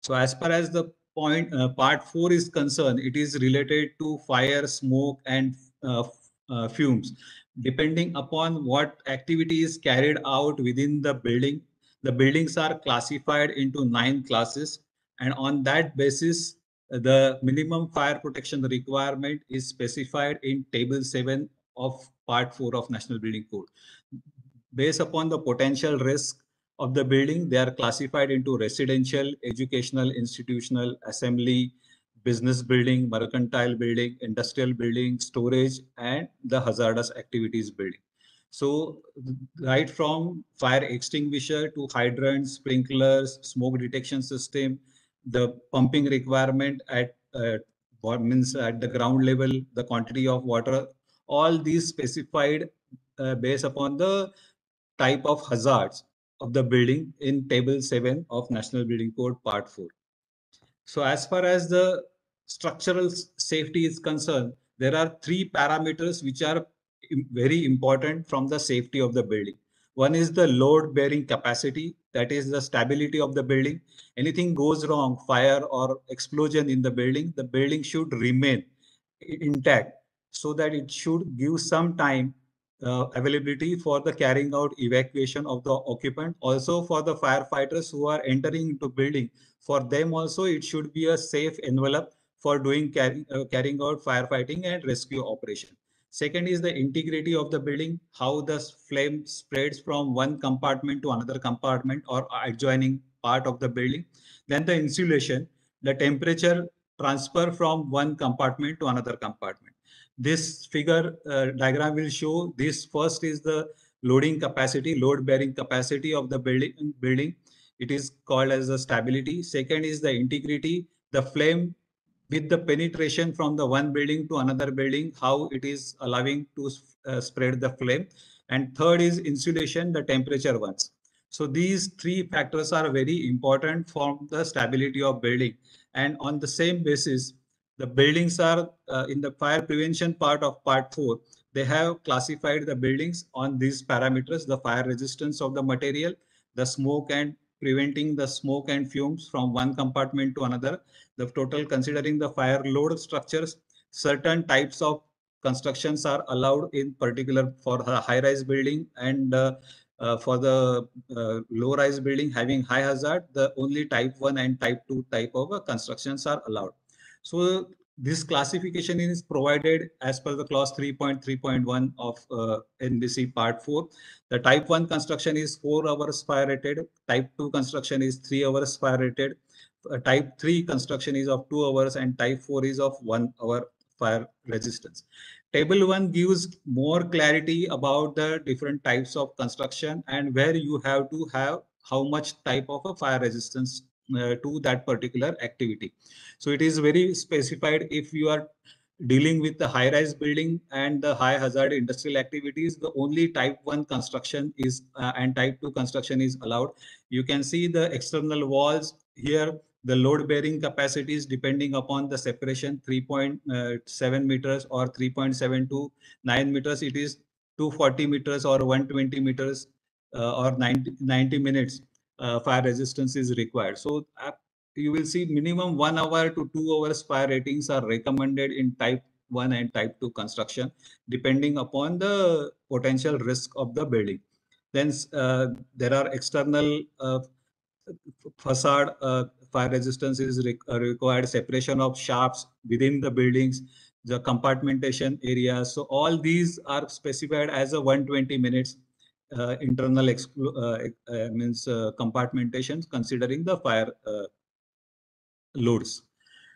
So as far as the point uh, part four is concerned, it is related to fire, smoke, and Uh, uh, fumes. Depending upon what activity is carried out within the building, the buildings are classified into nine classes, and on that basis, the minimum fire protection requirement is specified in Table Seven of Part Four of National Building Code. Based upon the potential risk of the building, they are classified into residential, educational, institutional, assembly, business building, mercantile building, industrial building, storage, and the hazardous activities building. So right from fire extinguisher to hydrants, sprinklers, smoke detection system, the pumping requirement at uh, means at the ground level, the quantity of water, all these specified uh, based upon the type of hazards of the building in table 7 of National Building Code Part 4. So as far as the structural safety is concerned, there are three parameters which are very important from the safety of the building. One is the load bearing capacity, that is the stability of the building. Anything goes wrong, fire or explosion in the building, the building should remain intact so that it should give some time uh, availability for the carrying out evacuation of the occupant. Also for the firefighters who are entering into building, for them also it should be a safe envelope for doing carry, uh, carrying out firefighting and rescue operation. Second is the integrity of the building, how the flame spreads from one compartment to another compartment or adjoining part of the building. Then the insulation, the temperature transfer from one compartment to another compartment. This figure uh, diagram will show this first is the loading capacity, load bearing capacity of the building. building. It is called as the stability. Second is the integrity, the flame with the penetration from the one building to another building, how it is allowing to uh, spread the flame. And third is insulation, the temperature ones. So these three factors are very important for the stability of building. And on the same basis, the buildings are uh, in the fire prevention part of part four. They have classified the buildings on these parameters, the fire resistance of the material, the smoke and preventing the smoke and fumes from one compartment to another, the total considering the fire load structures, certain types of constructions are allowed in particular for high-rise building and uh, uh, for the uh, low-rise building having high hazard, the only type 1 and type 2 type of uh, constructions are allowed. So this classification is provided as per the clause 3.3.1 of uh, NBC part 4. The type 1 construction is 4 hours fire rated, type 2 construction is 3 hours fire rated, uh, type 3 construction is of 2 hours and type 4 is of 1 hour fire resistance. Table 1 gives more clarity about the different types of construction and where you have to have how much type of a fire resistance uh, to that particular activity. So it is very specified if you are dealing with the high rise building and the high hazard industrial activities, the only type 1 construction is uh, and type 2 construction is allowed. You can see the external walls here, the load bearing capacities depending upon the separation 3.7 meters or 3.7 to 9 meters. It is 240 meters or 120 meters uh, or 90, 90 minutes uh, fire resistance is required. So uh, you will see minimum one hour to two hours fire ratings are recommended in type 1 and type 2 construction depending upon the potential risk of the building then uh, there are external uh, facade uh, fire resistance is re uh, required separation of shafts within the buildings the compartmentation areas so all these are specified as a 120 minutes internal uh, means compartmentations considering the fire loads.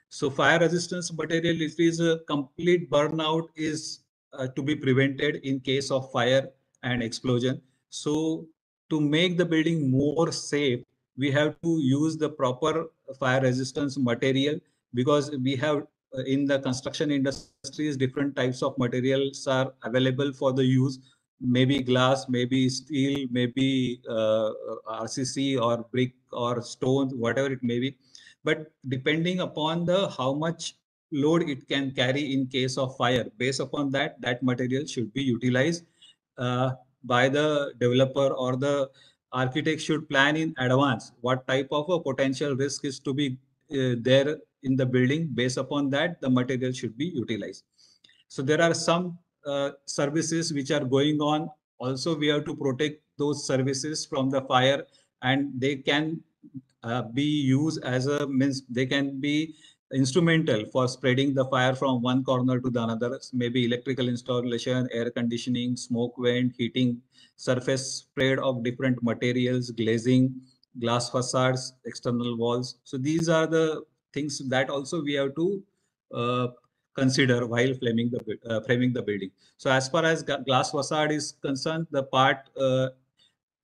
So fire resistance material, is a complete burnout is uh, to be prevented in case of fire and explosion. So to make the building more safe, we have to use the proper fire resistance material because we have uh, in the construction industries, different types of materials are available for the use maybe glass, maybe steel, maybe uh, RCC or brick or stone, whatever it may be. But depending upon the how much load it can carry in case of fire based upon that that material should be utilized uh, by the developer or the architect should plan in advance what type of a potential risk is to be uh, there in the building. Based upon that the material should be utilized. So there are some uh, services which are going on also we have to protect those services from the fire and they can uh, be used as a means they can be instrumental for spreading the fire from one corner to the another. Maybe electrical installation air conditioning smoke vent heating surface spread of different materials glazing glass facades external walls. So these are the things that also we have to uh, consider while framing the uh, framing the building. So as far as glass facade is concerned the part uh,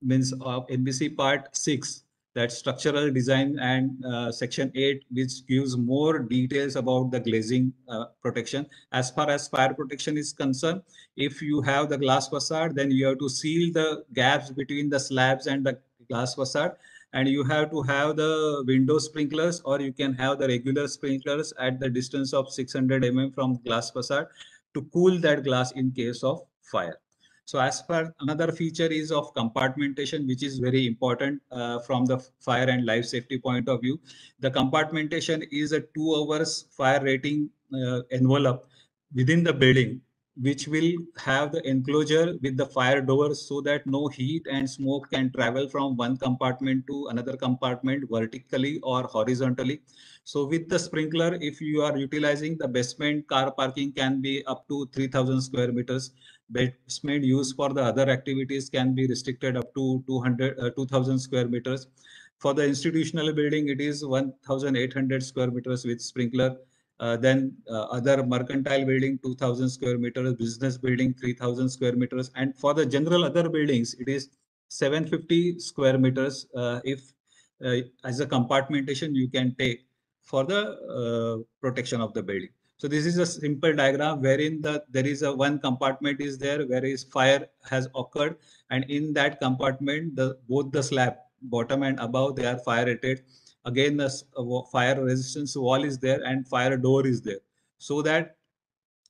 means of NBC part 6 that structural design and uh, section 8 which gives more details about the glazing uh, protection. As far as fire protection is concerned if you have the glass facade then you have to seal the gaps between the slabs and the glass facade and you have to have the window sprinklers or you can have the regular sprinklers at the distance of 600 mm from glass facade to cool that glass in case of fire so as per another feature is of compartmentation, which is very important uh, from the fire and life safety point of view. The compartmentation is a two hours fire rating uh, envelope within the building, which will have the enclosure with the fire doors so that no heat and smoke can travel from one compartment to another compartment vertically or horizontally. So with the sprinkler, if you are utilizing the basement car parking can be up to 3000 square meters. Basement used for the other activities can be restricted up to 200 uh, 2000 square meters. For the institutional building it is 1800 square meters with sprinkler uh, then uh, other mercantile building 2000 square meters business building 3000 square meters. And for the general other buildings it is 750 square meters. Uh, if uh, as a compartmentation you can take for the uh, protection of the building. So this is a simple diagram wherein the there is a one compartment is there where is fire has occurred. And in that compartment the both the slab bottom and above they are fire rated. Again the uh, fire resistance wall is there and fire door is there so that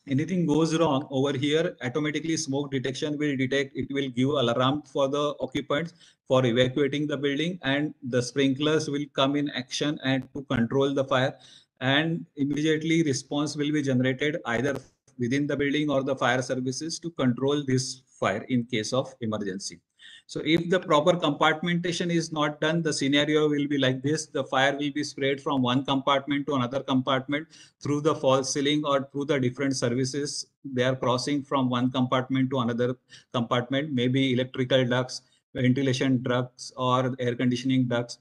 anything goes wrong over here automatically smoke detection will detect it will give alarm for the occupants for evacuating the building and the sprinklers will come in action and to control the fire and immediately response will be generated either within the building or the fire services to control this fire in case of emergency. So if the proper compartmentation is not done, the scenario will be like this. The fire will be spread from one compartment to another compartment through the false ceiling or through the different services. They are crossing from one compartment to another compartment, maybe electrical ducts, ventilation ducts or air conditioning ducts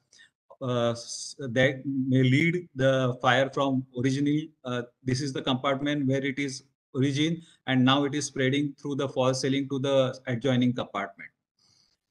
uh, that may lead the fire from originally uh, this is the compartment where it is origin and now it is spreading through the false ceiling to the adjoining compartment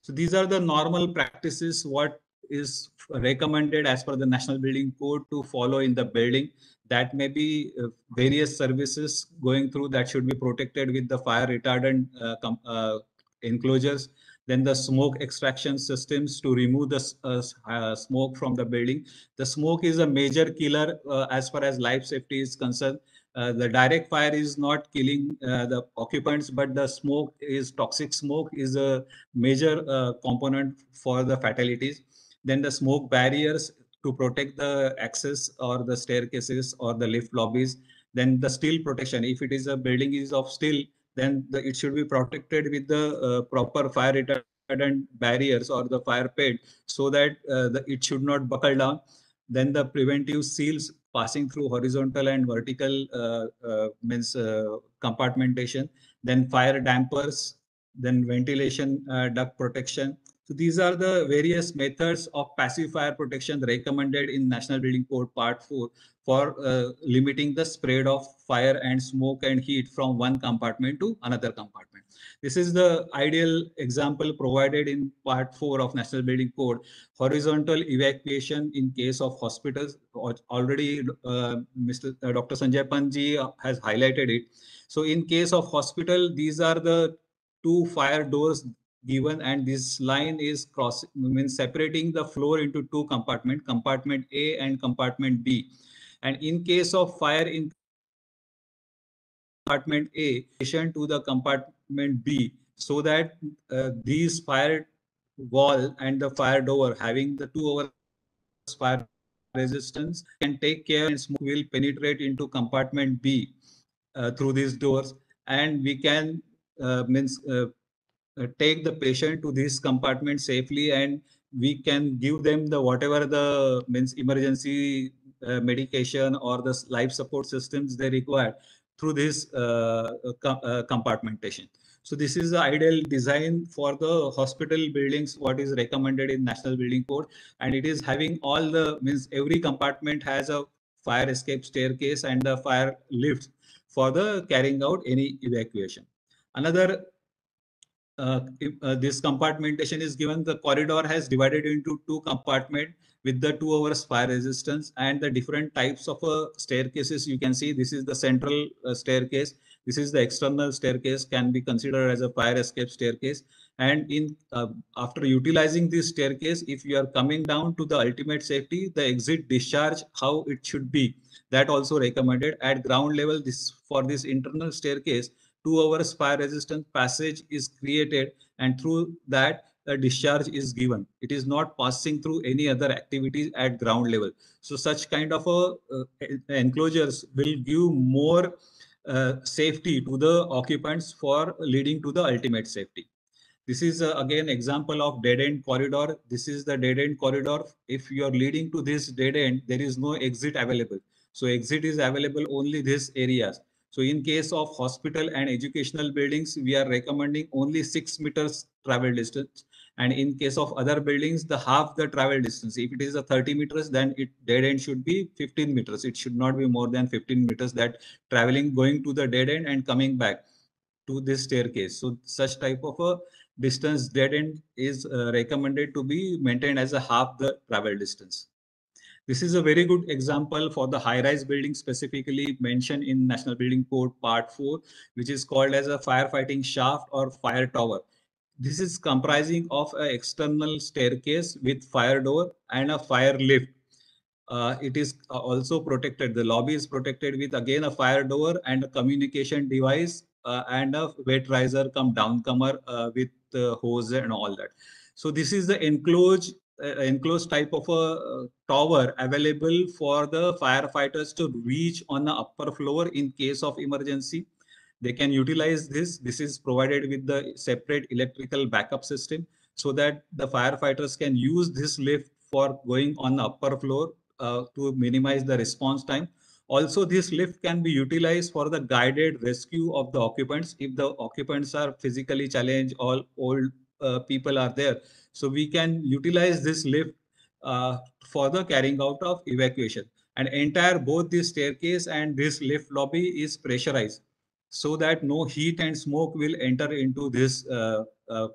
So these are the normal practices what is recommended as per the National Building Code to follow in the building. That may be uh, various services going through that should be protected with the fire retardant uh, uh, enclosures. Then the smoke extraction systems to remove the uh, uh, smoke from the building. The smoke is a major killer uh, as far as life safety is concerned. Uh, the direct fire is not killing uh, the occupants, but the smoke is toxic smoke is a major uh, component for the fatalities. Then the smoke barriers to protect the access or the staircases or the lift lobbies. Then the steel protection. If it is a building is of steel, then the, it should be protected with the uh, proper fire retardant barriers or the fire pit so that uh, the, it should not buckle down. Then the preventive seals passing through horizontal and vertical uh, uh, means uh, compartmentation. Then fire dampers, then ventilation duct protection. So these are the various methods of passive fire protection recommended in National Building Code Part 4 for uh, limiting the spread of fire and smoke and heat from one compartment to another compartment. This is the ideal example provided in Part 4 of National Building Code. Horizontal evacuation in case of hospitals. Already, uh, Mr. uh, Dr. Sanjay Panji uh, has highlighted it. So in case of hospital, these are the two fire doors given and this line is cross means separating the floor into two compartment compartment a and compartment b and in case of fire in compartment a addition to the compartment b so that uh, these fire wall and the fire door having the two over fire resistance can take care and smoke will penetrate into compartment b uh, through these doors. And we can uh, means uh, uh, take the patient to this compartment safely and we can give them the whatever the means emergency uh, medication or the life support systems they require through this com- compartmentation so this is the ideal design for the hospital buildings what is recommended in national building code and it is having all the means every compartment has a fire escape staircase and the fire lift for the carrying out any evacuation another uh, if, uh, this compartmentation is given, the corridor has divided into two compartment with the two hours fire resistance and the different types of uh, staircases. You can see this is the central uh, staircase. This is the external staircase can be considered as a fire escape staircase. And in uh, after utilizing this staircase, if you are coming down to the ultimate safety, the exit discharge, how it should be, that also recommended at ground level. This for this internal staircase, two hours fire resistant passage is created and through that a discharge is given it is not passing through any other activities at ground level so such kind of a uh, enclosures will give more safety to the occupants for leading to the ultimate safety. This is uh, again example of dead end corridor. This is the dead end corridor. If you are leading to this dead end there is no exit available. So exit is available only this areas. So in case of hospital and educational buildings, we are recommending only six meters travel distance. And in case of other buildings, the half the travel distance. If it is a 30 meters, then it dead end should be 15 meters. It should not be more than 15 meters that traveling going to the dead end and coming back to this staircase. So such type of a distance dead end is uh, recommended to be maintained as a half the travel distance. This is a very good example for the high-rise building specifically mentioned in National Building Code Part 4, which is called as a firefighting shaft or fire tower. This is comprising of an external staircase with fire door and a fire lift. Uh, it is also protected. The lobby is protected with again a fire door and a communication device uh, and a wet riser come downcomer uh, with hose and all that. So this is the enclosed uh, enclosed type of a uh, tower available for the firefighters to reach on the upper floor in case of emergency. They can utilize this. This is provided with the separate electrical backup system so that the firefighters can use this lift for going on the upper floor uh, to minimize the response time. Also, this lift can be utilized for the guided rescue of the occupants if the occupants are physically challenged or old uh, people are there. So we can utilize this lift uh, for the carrying out of evacuation. And entire both this staircase and this lift lobby is pressurized so that no heat and smoke will enter into this uh, uh,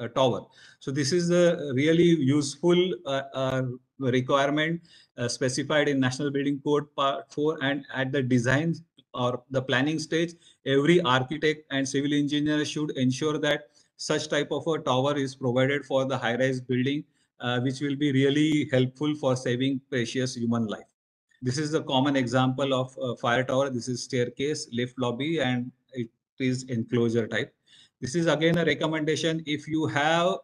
uh, tower. So this is a really useful uh, uh, requirement specified in National Building Code Part 4 and at the design or the planning stage, every architect and civil engineer should ensure that such type of a tower is provided for the high-rise building, which will be really helpful for saving precious human life. This is a common example of a fire tower. This is staircase, lift lobby, and it is enclosure type. This is again a recommendation. If you have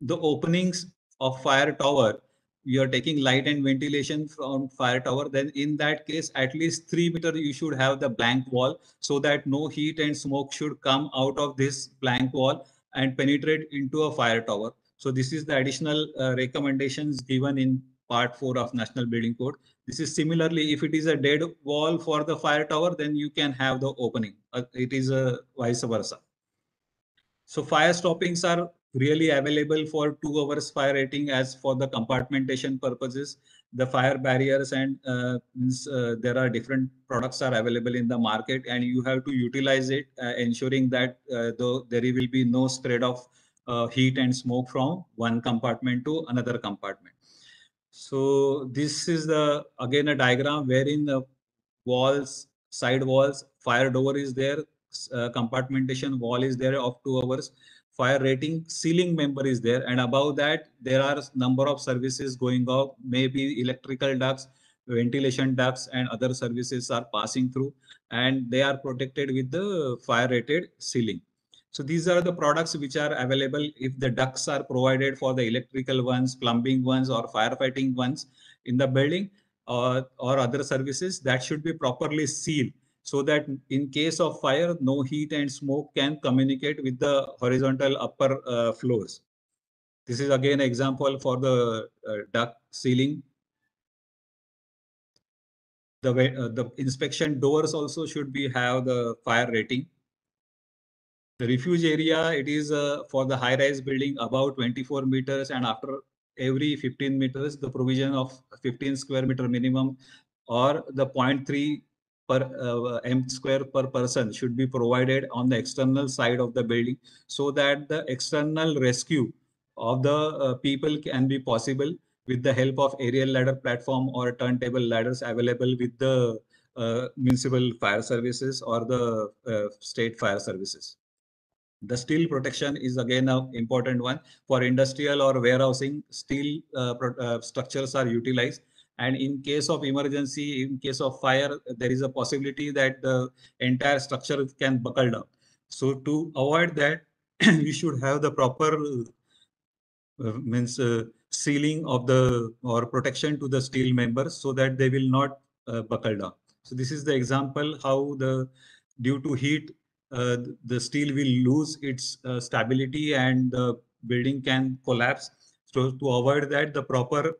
the openings of fire tower, you are taking light and ventilation from fire tower, then in that case, at least three meter, you should have the blank wall so that no heat and smoke should come out of this blank wall and penetrate into a fire tower. So this is the additional uh, recommendations given in part four of National Building Code. This is similarly, if it is a dead wall for the fire tower, then you can have the opening. Uh, it is a vice versa. So fire stoppings are really available for two hours fire rating as for the compartmentation purposes. The fire barriers and uh, means, uh, there are different products are available in the market and you have to utilize it, uh, ensuring that uh, though there will be no spread of uh, heat and smoke from one compartment to another compartment. So this is the again a diagram wherein the walls, side walls, fire door is there, uh, compartmentation wall is there of two hours fire rating ceiling member is there and above that there are number of services going up maybe electrical ducts ventilation ducts and other services are passing through and they are protected with the fire rated ceiling so these are the products which are available if the ducts are provided for the electrical ones plumbing ones or firefighting ones in the building or, or other services that should be properly sealed so that in case of fire, no heat and smoke can communicate with the horizontal upper uh, floors. This is again an example for the uh, duct sealing. The, uh, the inspection doors also should be have the fire rating. Refuge area, it is uh, for the high-rise building about 24 meters and after every 15 meters, the provision of 15 square meter minimum or the 0.3 per uh, m square per person should be provided on the external side of the building so that the external rescue of the uh, people can be possible with the help of aerial ladder platform or turntable ladders available with the uh, municipal fire services or the uh, state fire services. The steel protection is again an important one. For industrial or warehousing. Steel uh, uh, structures are utilized. And in case of emergency in case of fire there is a possibility that the entire structure can buckle down so to avoid that we should have the proper uh, means uh, sealing of the or protection to the steel members so that they will not uh, buckle down so this is the example how the due to heat uh, the steel will lose its uh, stability and the building can collapse. So to avoid that the proper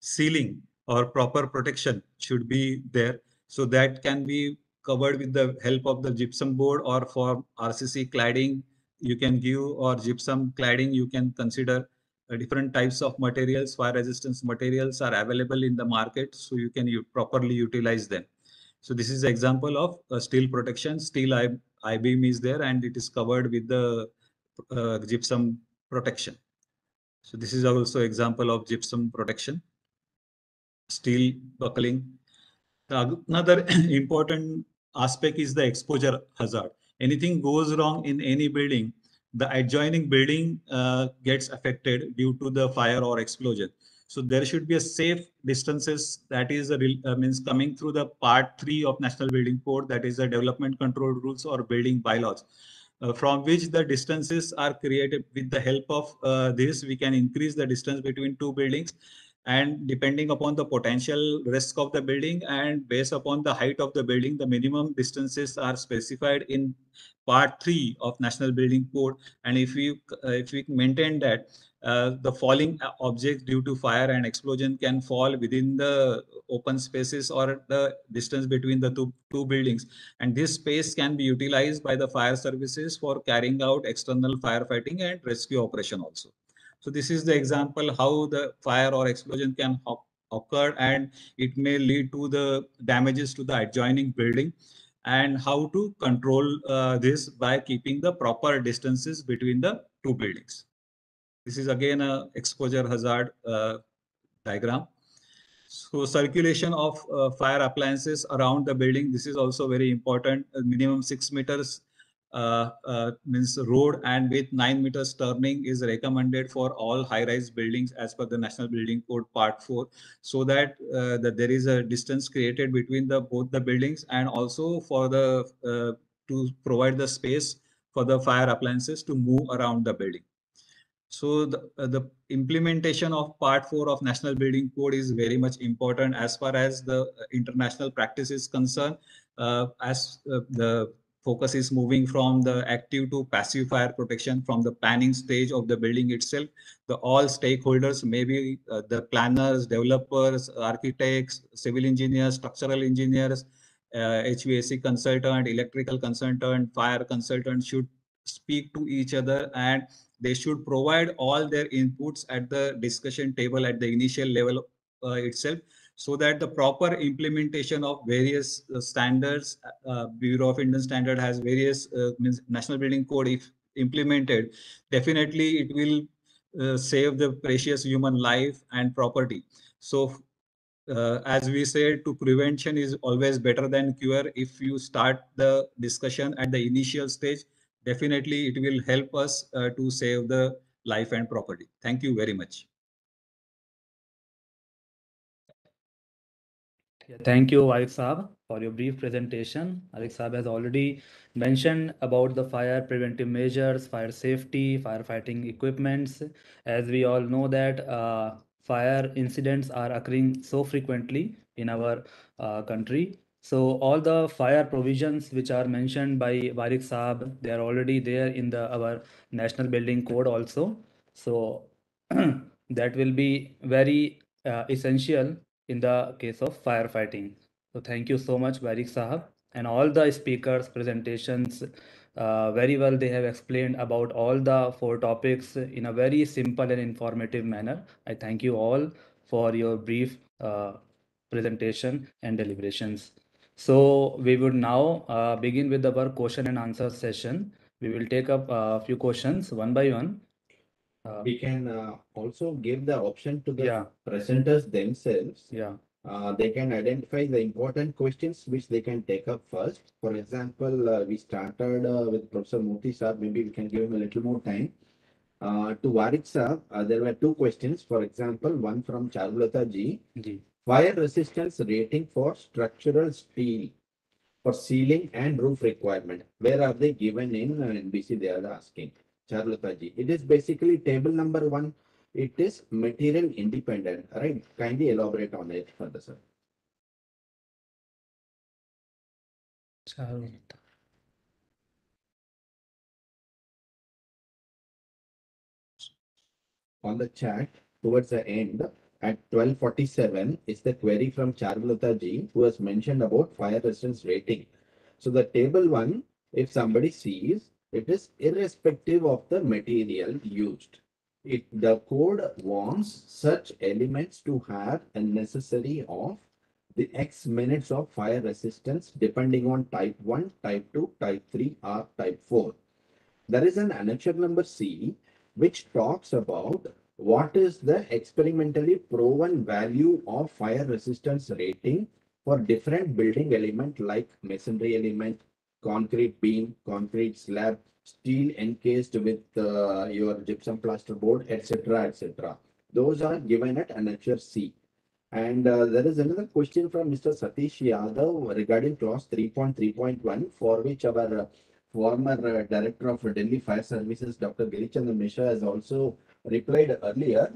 sealing or proper protection should be there. So that can be covered with the help of the gypsum board or for RCC cladding you can give or gypsum cladding you can consider. Uh, different types of materials fire resistance materials are available in the market so you can properly utilize them. So this is example of uh, steel protection steel I, i-beam is there and it is covered with the uh, gypsum protection so this is also example of gypsum protection steel buckling. Another important aspect is the exposure hazard. Anything goes wrong in any building, the adjoining building uh, gets affected due to the fire or explosion. So there should be a safe distances that is a uh, means coming through the part three of National Building Code that is the development control rules or building bylaws. Uh, from which the distances are created with the help of uh, this we can increase the distance between two buildings and depending upon the potential risk of the building and based upon the height of the building the minimum distances are specified in part 3 of national building code. And if we uh, if we maintain that uh, the falling objects due to fire and explosion can fall within the open spaces or the distance between the two, two buildings. And this space can be utilized by the fire services for carrying out external firefighting and rescue operation also so this is the example how the fire or explosion can occur and it may lead to the damages to the adjoining building and how to control uh, this by keeping the proper distances between the two buildings. This is again a exposure hazard uh, diagram. So circulation of uh, fire appliances around the building, this is also very important. Minimum six meters means road and with nine meters turning is recommended for all high-rise buildings as per the National Building Code Part 4 so that, uh, that there is a distance created between the both the buildings and also for the uh, to provide the space for the fire appliances to move around the building. So the, uh, the implementation of part four of National Building Code is very much important as far as the uh, international practice is concerned. Uh, as uh, the focus is moving from the active to passive fire protection from the planning stage of the building itself. The all stakeholders, maybe uh, the planners, developers, architects, civil engineers, structural engineers, uh, HVAC consultant, electrical consultant, fire consultant should speak to each other and they should provide all their inputs at the discussion table at the initial level uh, itself so that the proper implementation of various uh, standards uh, bureau of indian standard has various uh, means national building code if implemented definitely it will uh, save the precious human life and property so uh, as we said to prevention is always better than cure if you start the discussion at the initial stage definitely it will help us uh, to save the life and property. Thank you very much. Yeah, Thank you, Arif Saab, for your brief presentation. Arif Saab has already mentioned about the fire preventive measures, fire safety, firefighting equipments. As we all know that uh, fire incidents are occurring so frequently in our uh, country. So all the fire provisions which are mentioned by Barik Saab, they are already there in the our National Building Code also. So that will be very uh, essential in the case of firefighting. So thank you so much, Barik Sahab, and all the speakers' presentations. Uh, very well, they have explained about all the four topics in a very simple and informative manner. I thank you all for your brief uh, presentation and deliberations. So we would now uh, begin with our question and answer session. We will take up a few questions one by one. Uh, We can uh, also give the option to the yeah, presenters themselves. yeah, Uh, they can identify the important questions which they can take up first. For example, uh, we started uh, with Professor Murthy sir. Maybe we can give him a little more time. Uh, to Barik sir, uh, there were two questions. For example, one from Charulata ji. Fire resistance rating for structural steel for ceiling and roof requirement. Where are they given in uh, NBC? They are asking. Charulata ji. It is basically table number one. It is material independent, right? Kindly elaborate on it further, sir. On the chat towards the end at twelve forty-seven is the query from Charulata ji who has mentioned about fire resistance rating. So the table one, if somebody sees, it is irrespective of the material used. It, the code wants such elements to have a necessary of the X minutes of fire resistance depending on type one, type two, type three, or type four. There is an annexure number C which talks about what is the experimentally proven value of fire resistance rating for different building element like masonry element, concrete beam, concrete slab, steel encased with uh, your gypsum plaster board, etc., etc. Those are given at annexure C. And uh, there is another question from Mr. Satish Yadav regarding clause 3.3.1 for which our uh, former uh, director of Delhi Fire Services, Dr. Girichandra Mishra has also replied earlier.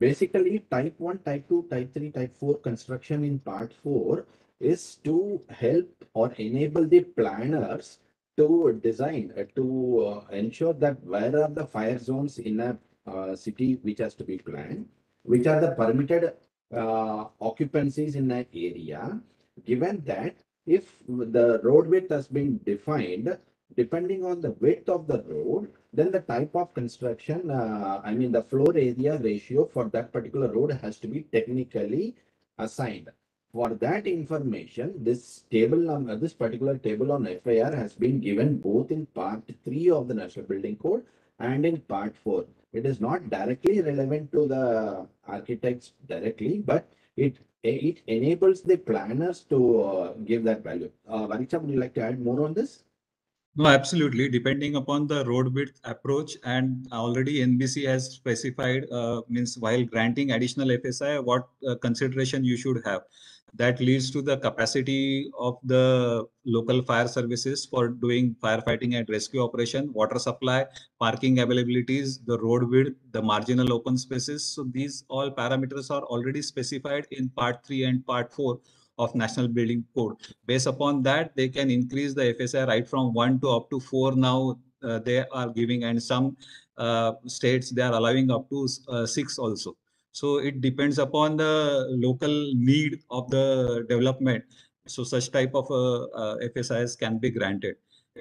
Basically, type 1, type 2, type 3, type 4 construction in part 4 is to help or enable the planners to design, uh, to uh, ensure that where are the fire zones in a uh, city which has to be planned, which are the permitted uh, occupancies in an area, given that if the road width has been defined, depending on the width of the road, then the type of construction, uh, I mean, the floor area ratio for that particular road has to be technically assigned. For that information, this table number, this particular table on FIR has been given both in part three of the National Building Code and in part four. It is not directly relevant to the architects directly, but it it enables the planners to uh, give that value. Uh, would you like to add more on this? No, absolutely. Depending upon the road width approach and already NBC has specified, uh, means while granting additional FSI, what uh, consideration you should have. That leads to the capacity of the local fire services for doing firefighting and rescue operation, water supply, parking availabilities, the road width, the marginal open spaces. So these all parameters are already specified in part three and part four of National Building Code. Based upon that, they can increase the FSI right from one to up to four now uh, they are giving and some uh, states they are allowing up to uh, six also. So it depends upon the local need of the development. So such type of uh, FSIs can be granted.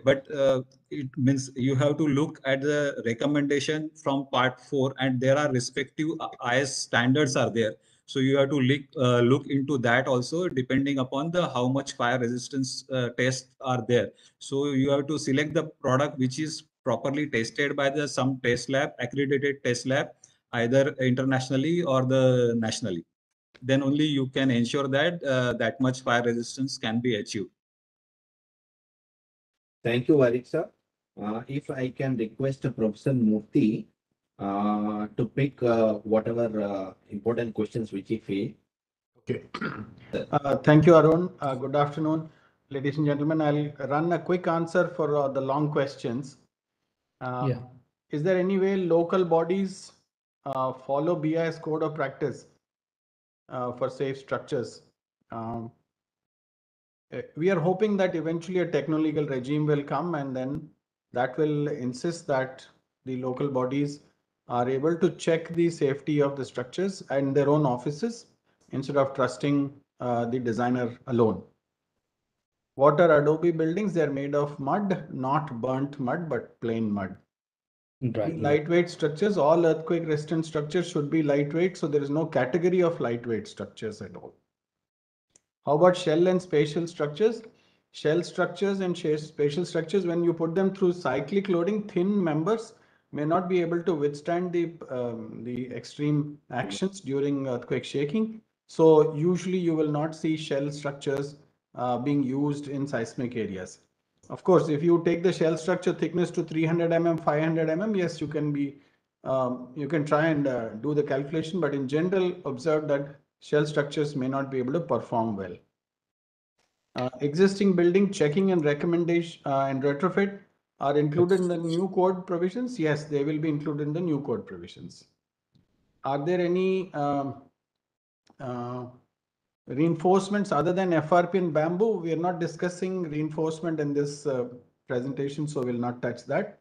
But uh, it means you have to look at the recommendation from part four and there are respective IS standards are there. So you have to look, uh, look into that also depending upon the how much fire resistance uh, tests are there. So you have to select the product which is properly tested by the some test lab, accredited test lab, either internationally or the nationally. Then only you can ensure that uh, that much fire resistance can be achieved. Thank you, Variksha. Uh, if I can request Professor Murthy uh, to pick uh, whatever uh, important questions which he feel. Okay. Uh, thank you, Arun. Uh, good afternoon, ladies and gentlemen. I'll run a quick answer for uh, the long questions. Um, Yeah. Is there any way local bodies uh, follow BIS code of practice uh, for safe structures? Um, uh, we are hoping that eventually a techno-legal regime will come and then that will insist that the local bodies are able to check the safety of the structures and their own offices instead of trusting uh, the designer alone. What are Adobe buildings? They're made of mud, not burnt mud, but plain mud. Right. Lightweight structures, all earthquake resistant structures should be lightweight, so there is no category of lightweight structures at all. How about shell and spatial structures? Shell structures and spatial structures, when you put them through cyclic loading, thin members may not be able to withstand the um, the extreme actions during earthquake shaking. So usually you will not see shell structures uh, being used in seismic areas. Of course, if you take the shell structure thickness to 300 mm, 500 mm, yes, you can be, um, you can try and uh, do the calculation, but in general, observe that shell structures may not be able to perform well. Uh, existing building checking and recommendation uh, and retrofit are included in the new code provisions. Yes, they will be included in the new code provisions. Are there any um, uh, reinforcements other than FRP and bamboo? We are not discussing reinforcement in this uh, presentation, so we'll not touch that.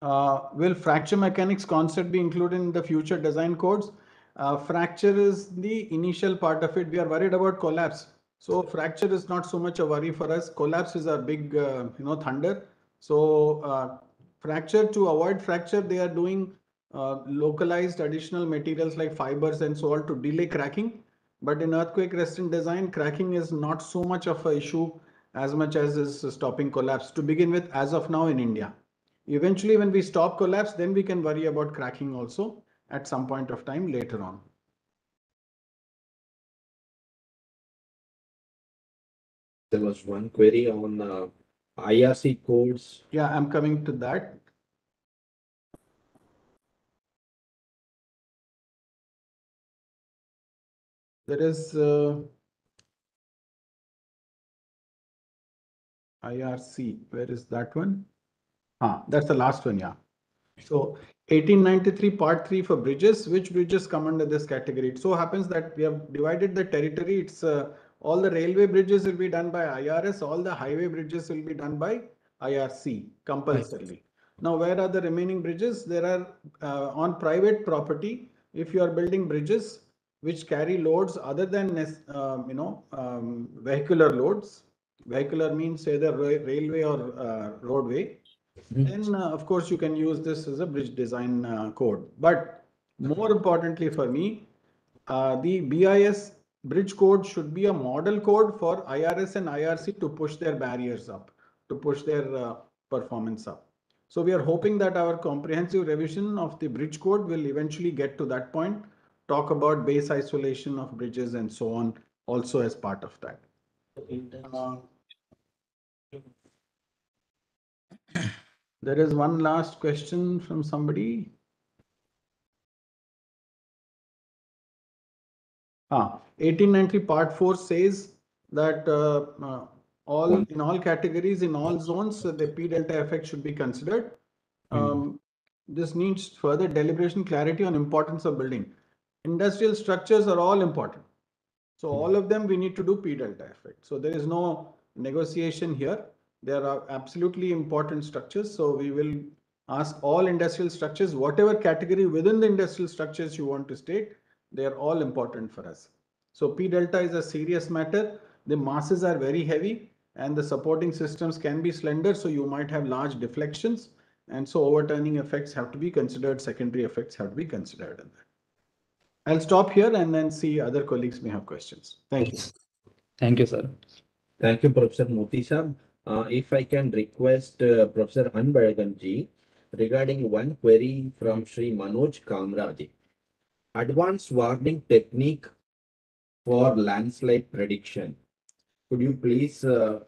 Uh, will fracture mechanics concept be included in the future design codes? Uh, fracture is the initial part of it. We are worried about collapse. So fracture is not so much a worry for us. Collapse is a big, uh, you know, thunder. So uh, fracture to avoid fracture, they are doing uh, localized additional materials like fibers and so on to delay cracking. But in earthquake resistant design, cracking is not so much of an issue as much as is stopping collapse to begin with as of now in India. Eventually, when we stop collapse, then we can worry about cracking also at some point of time later on. There was one query on uh, IRC codes. Yeah, I'm coming to that. There is uh, IRC. Where is that one? Ah, that's the last one, yeah. So 1893 part 3 for bridges. Which bridges come under this category? It so happens that we have divided the territory. It's uh, all the railway bridges will be done by IRS. All the highway bridges will be done by IRC compulsorily. Now, where are the remaining bridges? There are uh, on private property. If you are building bridges which carry loads other than um, you know um, vehicular loads, vehicular means either ra- railway or uh, roadway. Then uh, of course you can use this as a bridge design uh, code. But more importantly for me, uh, the BIS bridge code should be a model code for IRS and IRC to push their barriers up. to push their uh, performance up. So we are hoping that our comprehensive revision of the bridge code will eventually get to that point, talk about base isolation of bridges and so on also as part of that. Uh, There is one last question from somebody. Ah, 1890 part 4 says that uh, uh, all in all categories in all zones uh, the p delta effect should be considered. Um, this needs further deliberation clarity on importance of building. Industrial structures are all important. So all of them we need to do p delta effect. So there is no negotiation here. There are absolutely important structures. So we will ask all industrial structures, whatever category within the industrial structures you want to state, they are all important for us. So P delta is a serious matter. The masses are very heavy and the supporting systems can be slender. So you might have large deflections. And so overturning effects have to be considered. Secondary effects have to be considered in that. I'll stop here and then see other colleagues may have questions. Thank you. Thank you, sir. Thank you, Professor Murthy sir. Uh, if I can request uh, Professor Anbalagan ji regarding one query from Sri Manoj Kamraji. Advanced warning technique for landslide prediction. Could you please uh,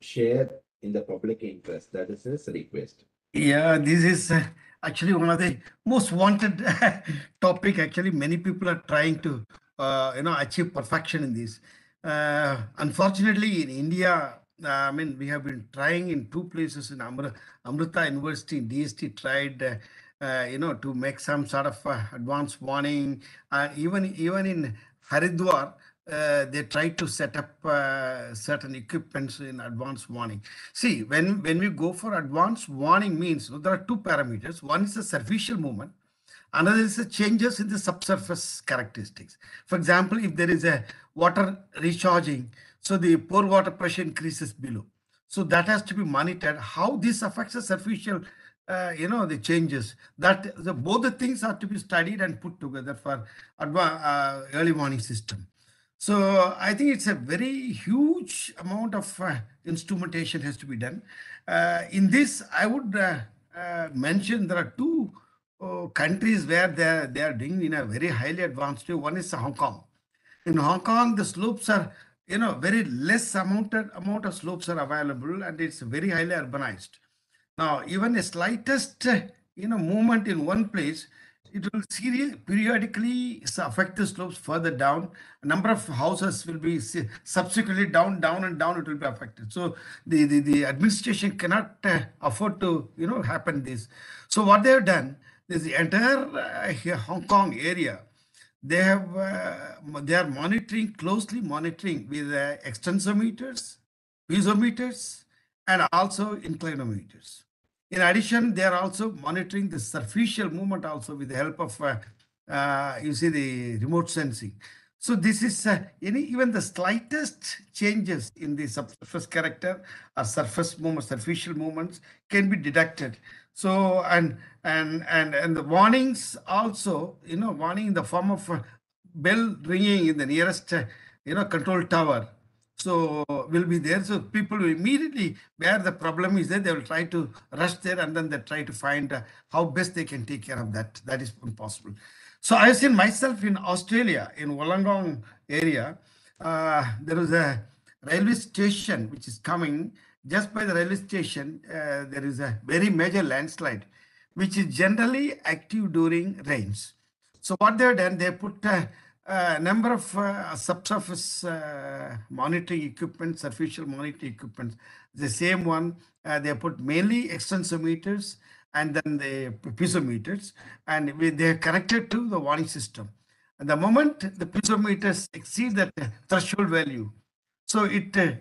share in the public interest? That is his request. Yeah, this is uh, actually one of the most wanted topic. Actually, many people are trying to, uh, you know, achieve perfection in this. Uh, unfortunately, in India, uh, I mean, we have been trying in two places in Amr- Amrita University, DST tried, uh, uh, you know, to make some sort of uh, advanced warning. And even even in Haridwar, uh, they tried to set up uh, certain equipments in advance warning. See, when, when we go for advance warning means there are two parameters. One is the superficial movement. Another is the changes in the subsurface characteristics. For example, if there is a water recharging, so the pore water pressure increases below. So that has to be monitored. How this affects the superficial, uh, you know, the changes. That the, both the things are to be studied and put together for uh, early warning system. So I think it's a very huge amount of uh, instrumentation has to be done. Uh, in this, I would uh, uh, mention there are two countries where they are, they are doing in a very highly advanced way. One is Hong Kong. In Hong Kong, the slopes are, you know, very less amount amount of slopes are available, and it's very highly urbanized. Now, even a slightest, uh, you know, movement in one place, it will periodically affect the slopes further down. A number of houses will be subsequently down, down, and down. It will be affected. So the the, the administration cannot uh, afford to, you know, happen this. So what they have done is the entire uh, Hong Kong area. They have uh, they are monitoring closely monitoring with uh, extensometers, piezometers, and also inclinometers. In addition, they are also monitoring the superficial movement also with the help of, uh, uh, you see the remote sensing. So this is uh, any even the slightest changes in the subsurface character or surface movement, superficial movements can be detected. So and and and and the warnings also, you know, warning in the form of bell ringing in the nearest, uh, you know, control tower so will be there. So people will immediately where the problem is there they will try to rush there and then they try to find uh, how best they can take care of that. That is impossible. so i've seen myself in australia in wollongong area. Uh, there is a railway station which is coming. Just by the railway station uh, there is a very major landslide which is generally active during rains. So what they've done, they put a, a number of uh, subsurface uh, monitoring equipment, superficial monitoring equipment. The same one, uh, they put mainly extensometers and then the piezometers, and they are connected to the warning system. And the moment the piezometers exceed that uh, threshold value, so it uh,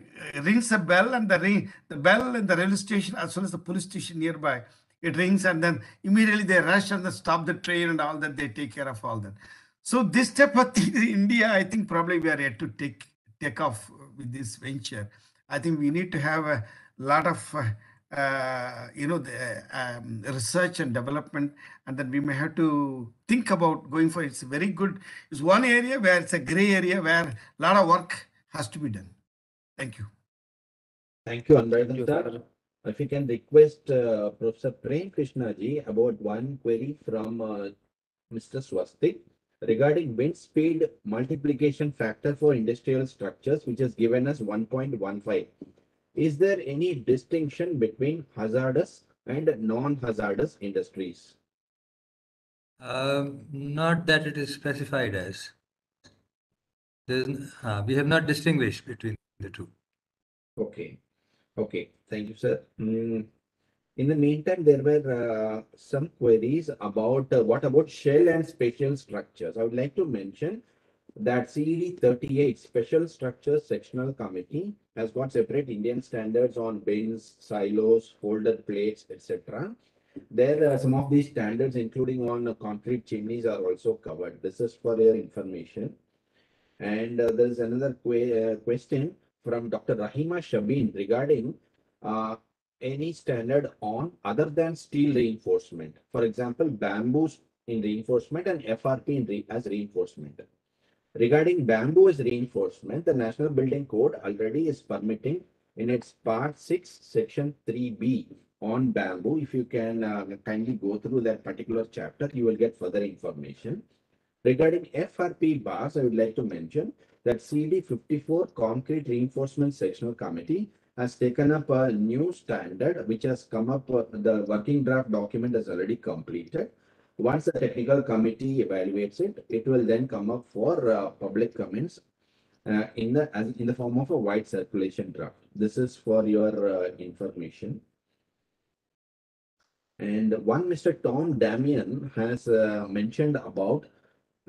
rings a bell, and the ring, the bell in the railway station as well as the police station nearby, it rings, and then immediately they rush and they stop the train and all that. They take care of all that. So this type of India, I think probably we are yet to take take off with this venture. I think we need to have a lot of uh, uh, you know the um, research and development, and then we may have to think about going for. It's very good. It's one area where it's a gray area where a lot of work has to be done. Thank you. Thank you, sir. If you can request uh, Professor Prem Krishna ji about one query from uh, Mr. Swastik regarding wind speed multiplication factor for industrial structures, which is given as 1.15. Is there any distinction between hazardous and non-hazardous industries? Um, not that it is specified as. Uh, we have not distinguished between the two. Okay, okay, thank you, sir. Mm, In the meantime, there were uh, some queries about uh, what about shell and spatial structures. I would like to mention that CED thirty-eight Special Structures Sectional Committee has got separate Indian standards on bins, silos, folded plates, etc. There, uh, some of these standards, including on concrete chimneys, are also covered. This is for your information. And uh, there is another que- uh, question from Dr. Rahima Shabin regarding uh, any standard on other than steel reinforcement. For example, bamboo in reinforcement and FRP in re- as reinforcement. Regarding bamboo as reinforcement, the National Building Code already is permitting in its part six, section three B on bamboo. If you can uh, kindly go through that particular chapter, you will get further information. Regarding FRP bars, I would like to mention that CED fifty-four Concrete Reinforcement Sectional Committee has taken up a new standard which has come up, uh, the working draft document is already completed. Once the technical committee evaluates it, it will then come up for uh, public comments uh, in the, as in the form of a wide circulation draft. This is for your uh, information. And one Mr. Tom Damian has uh, mentioned about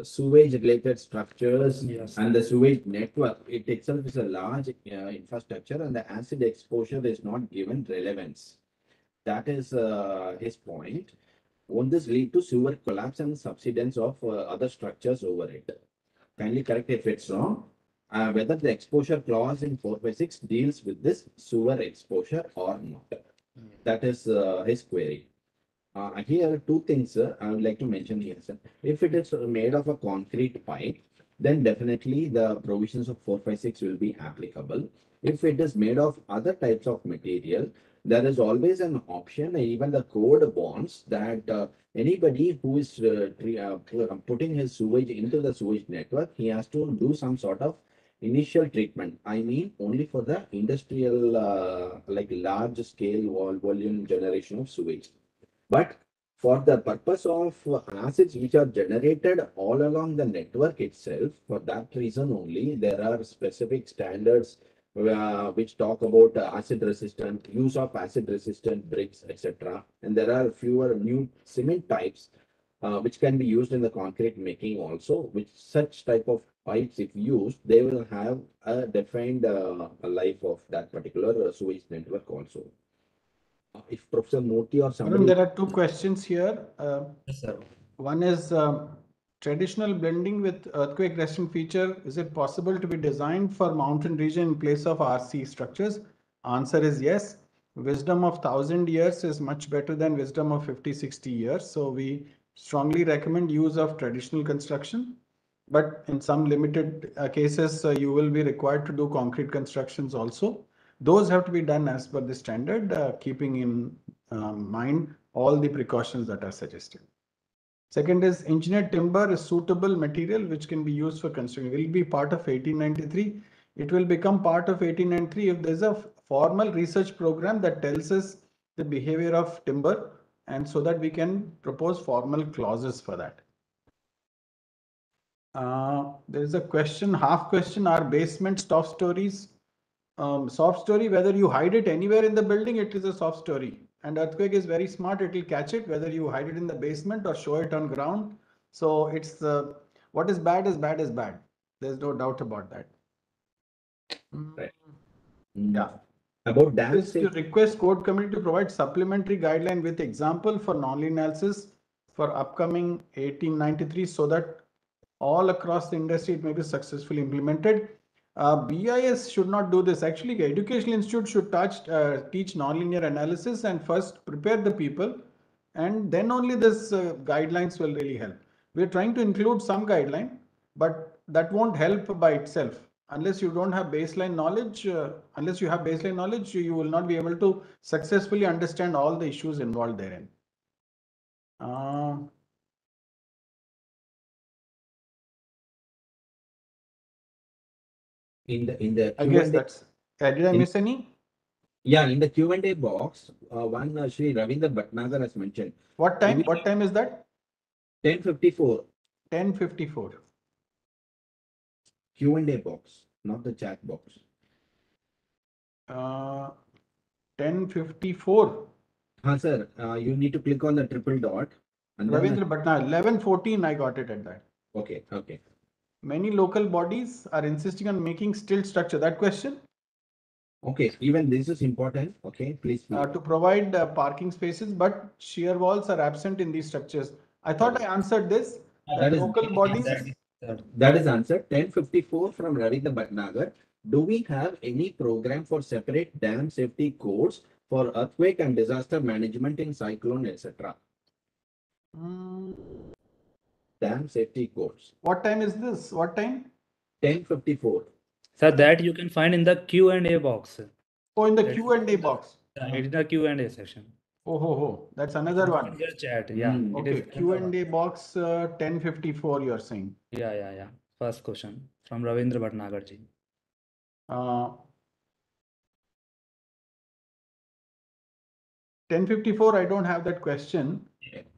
sewage related structures Yes. and the sewage network. It itself is a large uh, infrastructure and the acid exposure is not given relevance. That is uh, his point. Won't this lead to sewer collapse and subsidence of uh, other structures over it? Kindly correct if it's wrong. Uh, whether the exposure clause in four five six deals with this sewer exposure or not. That is uh, his query. Uh, here, two things I would like to mention here. sir. If it is made of a concrete pipe, then definitely the provisions of four five six will be applicable. If it is made of other types of material, there is always an option, even the code bonds that uh, anybody who is uh, uh, uh, putting his sewage into the sewage network, he has to do some sort of initial treatment. I mean, only for the industrial, uh, like large scale vol- volume generation of sewage. But for the purpose of acids which are generated all along the network itself, for that reason only, there are specific standards uh, which talk about uh, acid resistant, use of acid resistant bricks, etc. And there are fewer new cement types uh, which can be used in the concrete making also, which such type of pipes, if used, they will have a defined uh, life of that particular sewage network also. If Professor Murthy or Arun, somebody. there are two questions here. Uh, Yes, sir. One is um, traditional blending with earthquake resistant feature. Is it possible to be designed for mountain region in place of RC structures? Answer is yes. Wisdom of thousand years is much better than wisdom of 50, 60 years. So we strongly recommend use of traditional construction. But in some limited uh, cases, uh, you will be required to do concrete constructions also. Those have to be done as per the standard, uh, keeping in um, mind all the precautions that are suggested. Second is engineered timber is suitable material which can be used for construction. It Will be part of eighteen ninety-three. It will become part of eighteen ninety-three if there's a formal research program that tells us the behavior of timber and so that we can propose formal clauses for that. Uh, there is a question, half question, are basements soft stories? Um, soft story, whether you hide it anywhere in the building, it is a soft story. And earthquake is very smart, it will catch it, whether you hide it in the basement or show it on ground. So it's the, what is bad is bad is bad. There's no doubt about that. Right. Mm. Mm. Yeah. About dam Is to request code committee to provide supplementary guideline with example for non analysis for upcoming eighteen ninety-three so that all across the industry it may be successfully implemented. Uh, BIS should not do this. Actually, educational institute should touch, uh, teach nonlinear analysis and first prepare the people. And then only this uh, guidelines will really help. We're trying to include some guideline, but that won't help by itself. unless you don't have baseline knowledge, uh, unless you have baseline knowledge, you, you will not be able to successfully understand all the issues involved therein. In the, in the. I guess that's, uh, did I In- miss any? Yeah, in the Q and A box, uh, one uh, Shri Ravinder Bhatnagar has mentioned What time, we- what time is that? Ten fifty four. Ten fifty four. Q and A box, not the chat box. Uh, ten fifty-four. Huh, sir, uh, you need to click on the triple dot. and then- Ravindra Bhatnagar, eleven fourteen, I got it at that. Okay, okay. Many local bodies are insisting on making stilt structure. That question? Okay, even this is important. Okay, please. uh, to provide uh, parking spaces, but shear walls are absent in these structures. I thought I answered this. That that is- Local bodies, exactly. That is answered. Ten fifty-four from Ravinder Bhatnagar. Do we have any program for separate dam safety codes for earthquake and disaster management in cyclone, etc.? Hmm, Dam safety codes. what time is this? What time? Ten fifty-four. Sir, that you can find in the Q and A box. Oh, in the That's- Q and A box. Yeah, It is the Q and A session. Oh, ho, ho, that's another one. your chat, yeah. It is Okay, Q and A box, uh, ten fifty-four, you're saying. Yeah, yeah, yeah. First question from Ravindra Bhatnagar ji. Uh, ten fifty-four, I don't have that question.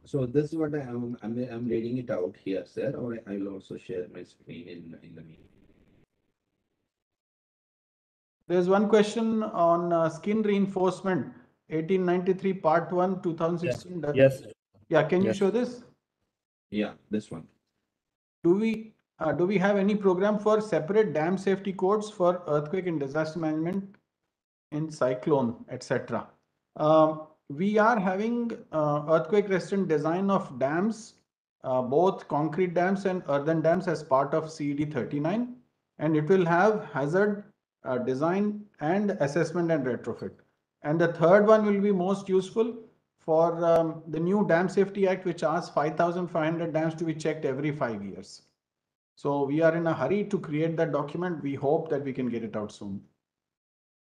So this is what I am, I'm, I'm reading it out here, sir, or I will also share my screen in, in the meeting. There's one question on uh, skin reinforcement, eighteen ninety-three, part one, two thousand sixteen. Yes, sir. Yeah, can you show this? Yeah, this one. Do we, uh, do we have any program for separate dam safety codes for earthquake and disaster management in cyclone, etc.? Um, we are having uh, earthquake resistant design of dams, uh, both concrete dams and earthen dams as part of CED 39, and it will have hazard uh, design and assessment and retrofit. And the third one will be most useful for um, the new Dam Safety Act, which asks 5,500 dams to be checked every five years. So we are in a hurry to create that document. We hope that we can get it out soon.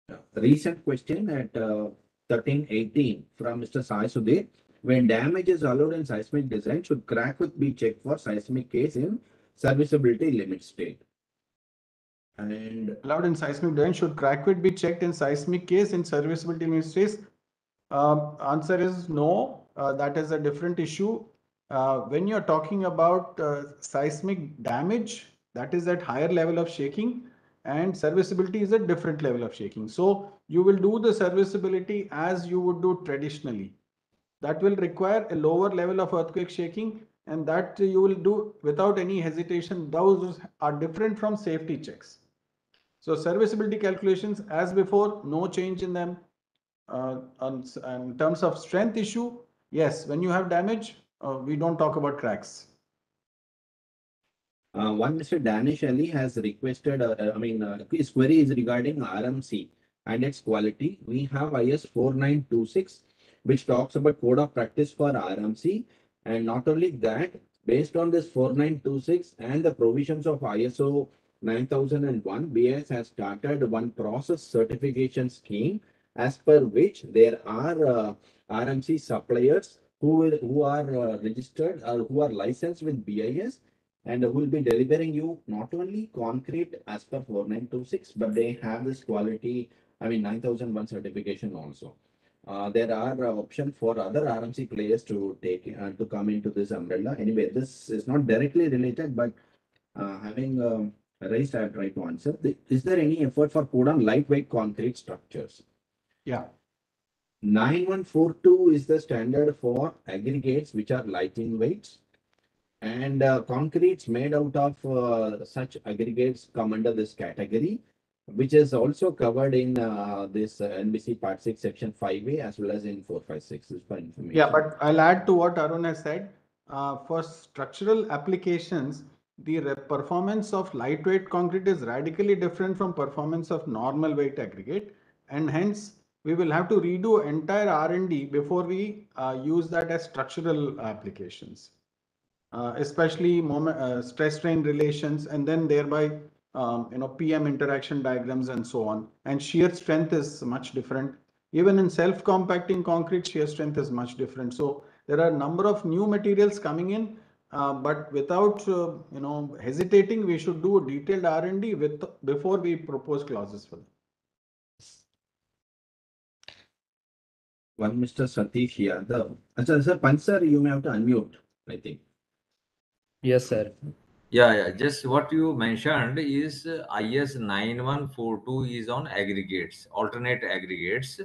A recent question that uh, 1318 from Mr. Sai Sudhir. When damage is allowed in seismic design, should crack width be checked for seismic case in serviceability limit state? And allowed in seismic design, should crack width be checked in seismic case in serviceability limit state? Uh, um, answer is no. Uh, that is a different issue. Uh, when you're talking about uh, seismic damage, that is at higher level of shaking and serviceability is a different level of shaking. So you will do the serviceability as you would do traditionally. That will require a lower level of earthquake shaking and that you will do without any hesitation. Those are different from safety checks. So serviceability calculations as before, no change in them. Uh, on, in terms of strength issue, yes, when you have damage, uh, we don't talk about cracks. Uh, one Mr. Danish Ali has requested, uh, uh, I mean, uh, his query is regarding RMC and its quality. We have IS four nine two six, which talks about code of practice for RMC. And not only that, based on this four nine two six and the provisions of ISO nine thousand and one, BIS has started one process certification scheme as per which there are uh, RMC suppliers who will, who are uh, registered or who are licensed with BIS and who will be delivering you not only concrete as per four nine two six, but they have this quality, I mean, nine thousand one certification also. Uh, there are uh, option for other RMC players to take, uh, to come into this umbrella. Anyway, this is not directly related, but uh, having um, raised, I've tried to answer. The- Is there any effort for put on lightweight concrete structures? Yeah. Nine one four two is the standard for aggregates which are light in weights. And uh, concretes made out of uh, such aggregates come under this category, which is also covered in uh, this uh, NBC Part Six, Section five A, as well as in four five six. Is for information. Yeah, but I'll add to what Arun has said. Uh, for structural applications, the performance of lightweight concrete is radically different from performance of normal weight aggregate. And hence, we will have to redo entire R and D before we uh, use that as structural applications. Uh, especially moment, uh, stress strain relations and then thereby um, you know, PM interaction diagrams and so on. And shear strength is much different. Even in self-compacting concrete, shear strength is much different. So there are a number of new materials coming in, uh, but without, uh, you know, hesitating, we should do a detailed R&D with, before we propose clauses for them. One Mr. Satish Yadav. Uh, Sir, sir, Pan sir, you may have to unmute, I think. Yes, sir. Yeah, yeah, just what you mentioned is uh, IS 9142 is on aggregates, alternate aggregates,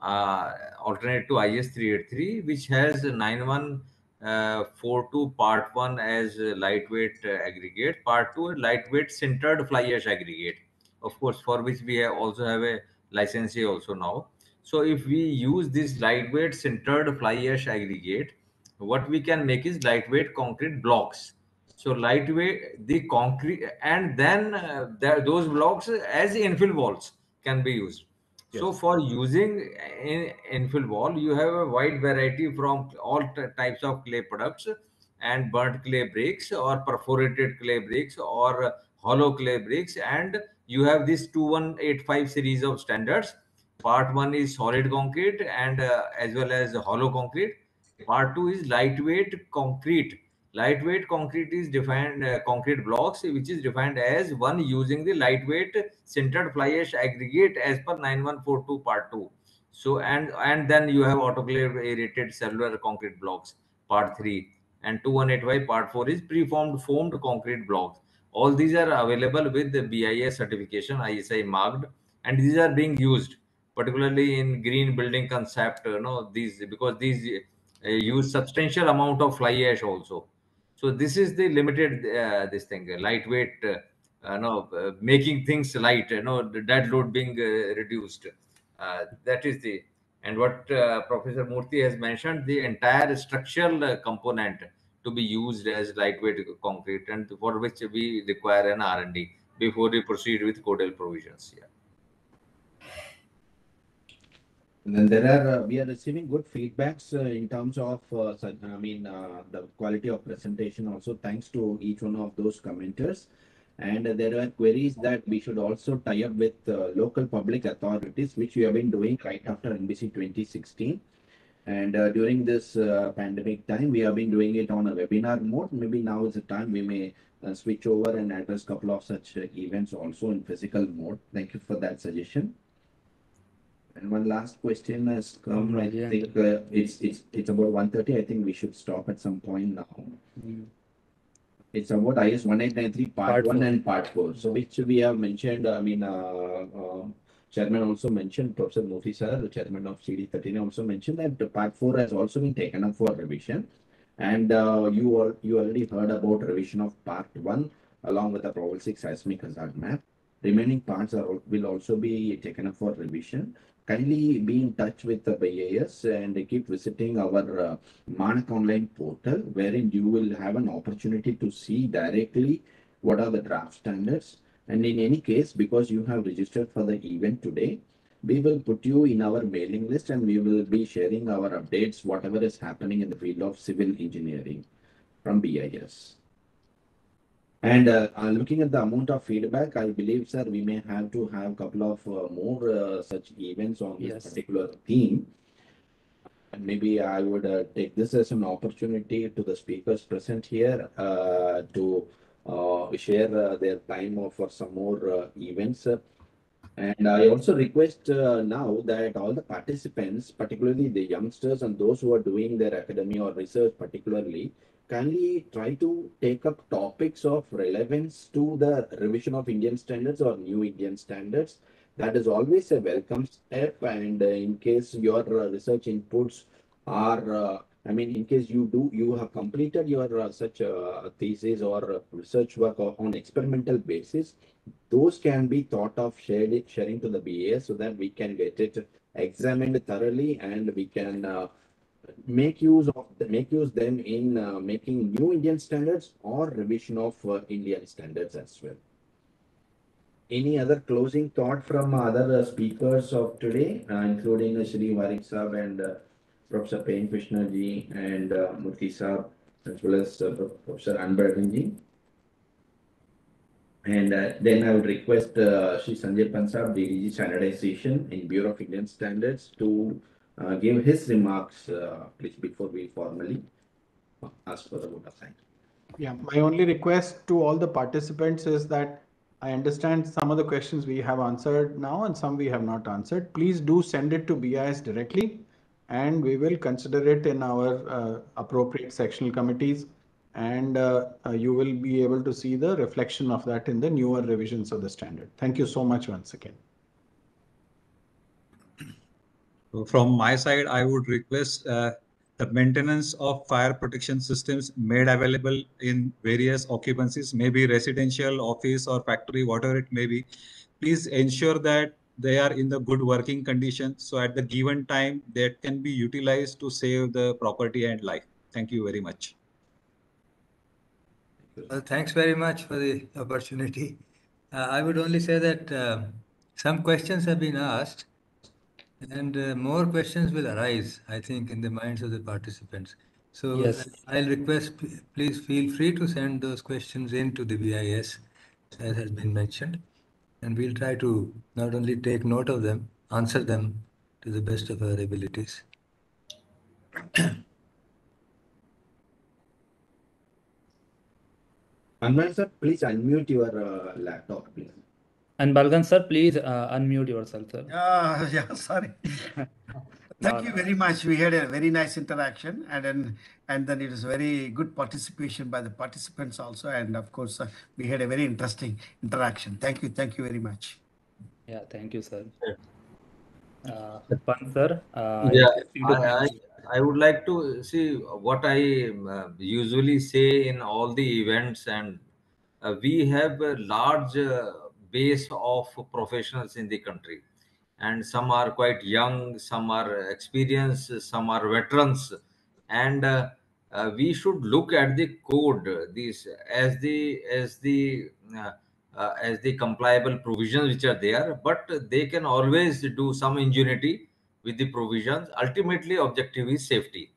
uh, alternate to IS 383, which has 9142 part 1 as lightweight uh, aggregate, part 2 lightweight sintered fly ash aggregate, of course, for which we also have a licensee also now. So if we use this lightweight sintered fly ash aggregate, what we can make is lightweight concrete blocks so lightweight, the concrete, and then uh, there, those blocks as infill walls can be used. So for using in infill wall, you have a wide variety from all types of clay products and burnt clay bricks or perforated clay bricks or hollow clay bricks. And you have this 2185 series of standards. Part one is solid concrete and uh, as well as hollow concrete. Part two is lightweight concrete. Lightweight concrete is defined uh, concrete blocks which is defined as one using the lightweight sintered fly ash aggregate as per 9142 part 2 so and and then you have autoclave aerated cellular concrete blocks part 3 and 2185 part 4 is preformed formed concrete blocks. All these are available with the BIS certification ISI marked and these are being used particularly in green building concept you know these because these use substantial amount of fly ash also. So this is the limited uh, this thing lightweight uh, uh, no uh, making things light you know the dead load being reduced. That is the and what professor murthy has mentioned the entire structural component to be used as lightweight concrete and for which we require an r&d before we proceed with codal provisions yeah And then there are, uh, we are receiving good feedbacks uh, in terms of, uh, I mean, uh, the quality of presentation also, thanks to each one of those commenters. And there are queries that we should also tie up with uh, local public authorities, which we have been doing right after NBC 2016. And uh, during this pandemic time, we have been doing it on a webinar mode. Maybe now is the time we may switch over and address a couple of such events also in physical mode. Thank you for that suggestion. And one last question has come, I Ravi think, uh, it's, it's, it's about one thirty, I think we should stop at some point now. It's about IS one eight nine three, part Part one four. and part four, so which we have mentioned, I mean, uh, uh, Chairman also mentioned, Professor Murthy sir, the chairman of CD thirteen also mentioned that the part four has also been taken up for revision. And, uh, you all, you already heard about revision of part one along with the probabilistic seismic hazard map. Remaining parts are, will also be taken up for revision kindly be in touch with the BIS and keep visiting our uh, Manak online portal wherein you will have an opportunity to see directly what are the draft standards. And in any case, because you have registered for the event today, we will put you in our mailing list and we will be sharing our updates, whatever is happening in the field of civil engineering from BIS. And uh, looking at the amount of feedback, I believe, sir, we may have to have a couple of uh, more uh, such events on this Yes. particular theme. And maybe I would uh, take this as an opportunity to the speakers present here uh, to uh, share uh, their time for some more uh, events. and I also request uh, now that all the participants, particularly the youngsters and those who are doing their academy or research particularly, kindly try to take up topics of relevance to the revision of Indian standards or new Indian standards. That is always a welcome step. And uh, in case your uh, research inputs are, uh, I mean, in case you do, you have completed your uh, such uh, thesis or uh, research work on experimental basis, those can be thought of shared, sharing to the BA so that we can get it examined thoroughly and we can make use of make use them in uh, making new Indian standards or revision of uh, Indian standards as well. Any other closing thought from other uh, speakers of today, uh, including uh, Shri Barik Saab and uh, Professor Prem Krishna ji and uh, Murthy Saab, as well as uh, Professor Anbalagan ji? And then I would request Shri Sanjay Pant Saab, DDG Standardization in Bureau of Indian Standards, to uh, give his remarks, uh, please, before we formally ask for the vote of thanks. Yeah, my only request to all the participants is that I understand some of the questions we have answered now and some we have not answered. Please do send it to BIS directly and we will consider it in our uh, appropriate sectional committees. And uh, uh, you will be able to see the reflection of that in the newer revisions of the standard. Thank you so much once again. From my side, I would request uh, the maintenance of fire protection systems made available in various occupancies, maybe residential, office or factory, whatever it may be. Please ensure that they are in the good working condition. So at the given time, that can be utilized to save the property and life. Thank you very much. Well, thanks very much for the opportunity. Uh, I would only say that uh, some questions have been asked and uh, more questions will arise, I think, in the minds of the participants. So Yes. I'll request, please feel free to send those questions in to the BIS, as has been mentioned. And we'll try to not only take note of them, answer them to the best of our abilities. Anman sir, please unmute your uh, laptop, please. Anbalagan sir, please uh, unmute yourself, sir. Uh, yeah, sorry. Thank you very much. We had a very nice interaction and then, and then it was very good participation by the participants also. And of course, uh, we had a very interesting interaction. Thank you. Thank you very much. Yeah, thank you, sir. Sure. Uh, Pant sir, uh, Yeah, interesting I, I, I would like to see what I uh, usually say in all the events, and uh, we have a large uh, base of professionals in the country, and some are quite young, some are experienced, some are veterans, and uh, uh, we should look at the code these as the as the uh, uh, as the compliable provisions which are there, but they can always do some ingenuity with the provisions. Ultimately objective is safety.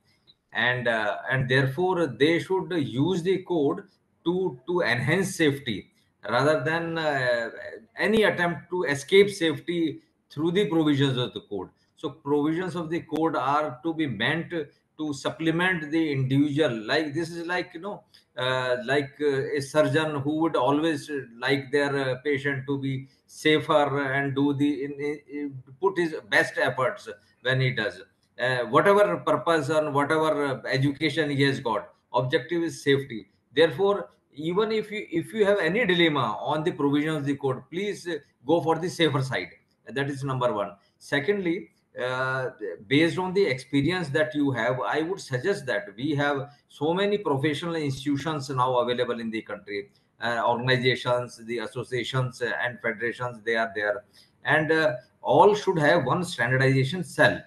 And uh, and therefore they should use the code to to enhance safety rather than uh, any attempt to escape safety through the provisions of the code. So provisions of the code are to be meant to supplement the individual. Like this is like you know uh, like uh, a surgeon who would always like their uh, patient to be safer and do the in, in, put his best efforts when he does. Uh, whatever purpose and whatever uh, education he has got objective is safety. Therefore even if you if you have any dilemma on the provision of the code please uh, go for the safer side. That is number one. Secondly uh, based on the experience that you have i would suggest that we have so many professional institutions now available in the country. Uh, organizations the associations uh, and federations they are there. And uh, all should have one standardization cell.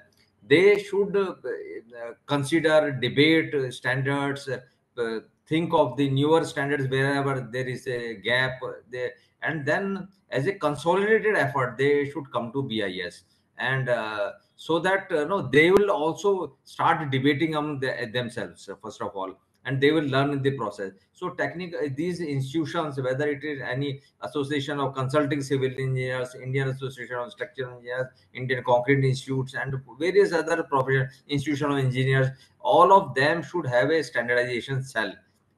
They should uh, consider debate standards think of the newer standards wherever there is a gap they, and then as a consolidated effort they should come to bis and uh, so that uh, no they will also start debating among the, themselves first of all and they will learn in the process. So technical these institutions whether it is any association of consulting civil engineers indian association of structural engineers indian concrete institutes and various other professional institution of engineers all of them should have a standardization cell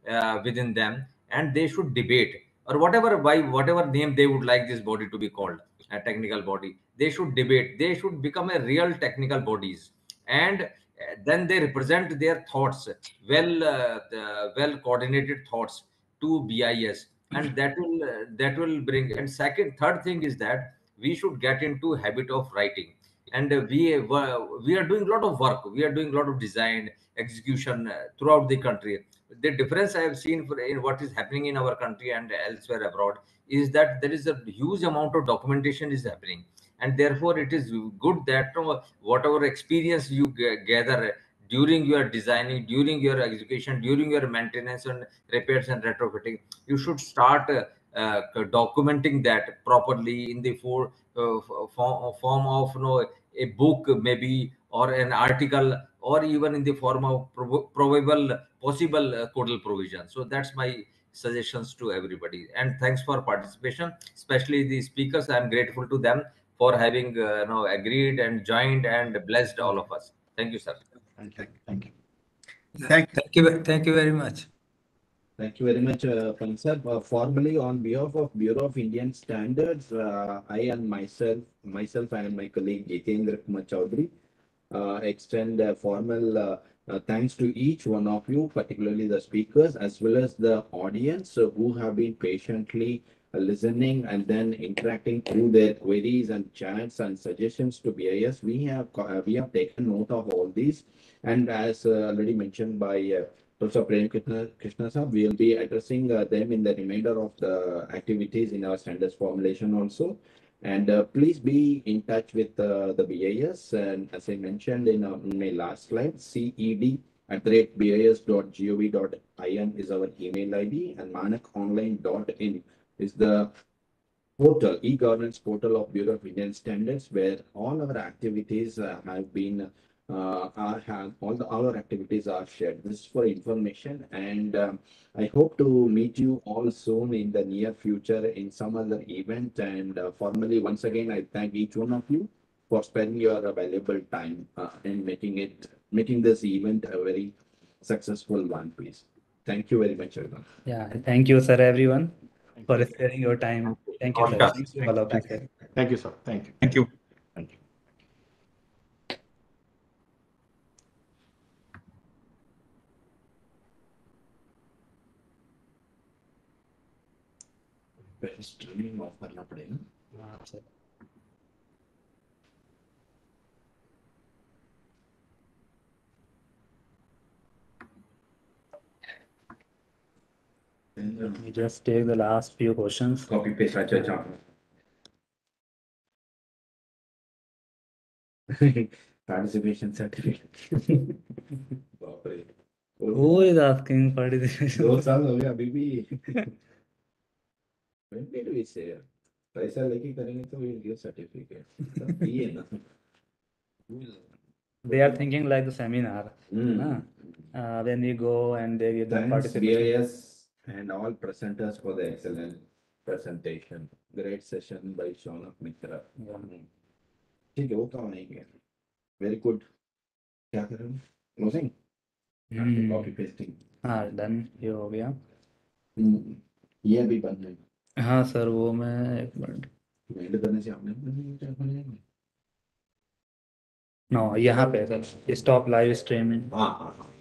uh, within them and they should debate. Or whatever by whatever name they would like this body to be called a technical body they should debate. They should become a real technical bodies. And uh, then they represent their thoughts well uh, the well coordinated thoughts to bis and that will uh, that will bring and second third thing is that we should get into habit of writing. And uh, we we are doing a lot of work. We are doing a lot of design execution uh, throughout the country the difference i have seen for, in what is happening in our country and elsewhere abroad is that there is a huge amount of documentation is happening. And therefore it is good that whatever experience you gather during your designing during your execution during your maintenance and repairs and retrofitting you should start uh, uh, documenting that properly in the for, uh, form, form of you know, a book maybe or an article or even in the form of prob- probable possible uh, codal provision so that's my suggestions to everybody. And thanks for participation, especially the speakers. I'm grateful to them for having uh, you know agreed and joined and blessed all of us. Thank you, sir. Thank you. Thank you. Thank you. Thank you, thank you very much. Thank you very much, uh, Pant sir. Uh, formally, on behalf of Bureau of Indian Standards, uh, I and myself, myself and my colleague Jitendra Kumar Chaudhary, uh, extend a formal uh, uh, thanks to each one of you, particularly the speakers as well as the audience uh, who have been patiently listening and then interacting through their queries and chats and suggestions to BIS. We have we have taken note of all these, and as already mentioned by Professor Prem Krishna, Krishna sir, we will be addressing uh, them in the remainder of the activities in our standards formulation also. And uh, please be in touch with uh, the BIS. And as I mentioned in, uh, in my last slide, CED at the rate bis.gov.in is our email ID and manakonline.in is the portal, e-governance portal of Bureau of Indian Standards, where all our activities uh, have been uh, are have all the our activities are shared. This is for information, and um, I hope to meet you all soon in the near future in some other event. And uh, formally, once again, I thank each one of you for spending your valuable time uh, in making it making this event a very successful one. Please, thank you very much, everyone. Yeah, thank you, sir, everyone, for sparing your time. Thank you, sir. Thank you, all sir. Thank you, sir. Thank you. Thank you. Thank you. Streaming off करना पड़ेगा हाँ, sir. Let me just take the last few questions. Copy paste अच्छा अच्छा Participation certificate. बाप रे Who is asking participation? दो साल हो गए अभी भी Did we say पैसा लेके करेंगे तो give certificate सब ये ना They are thinking like the seminar. Hmm. Huh? Uh, when we go and they give the. BIS and all presenters for the excellent presentation. Great session by Shaunak Mitra. ठीक है वो काम नहीं किया very good क्या कर रहे हो क्लोजिंग Hmm. कॉपी पेस्टिंग हाँ डन ये हो गया ये अभी बंद है हाँ सर वो मैं एक मिनट। मेल करने से आपने नो यहाँ पे सर स्टॉप लाइव स्ट्रीमिंग हाँ हाँ हाँ।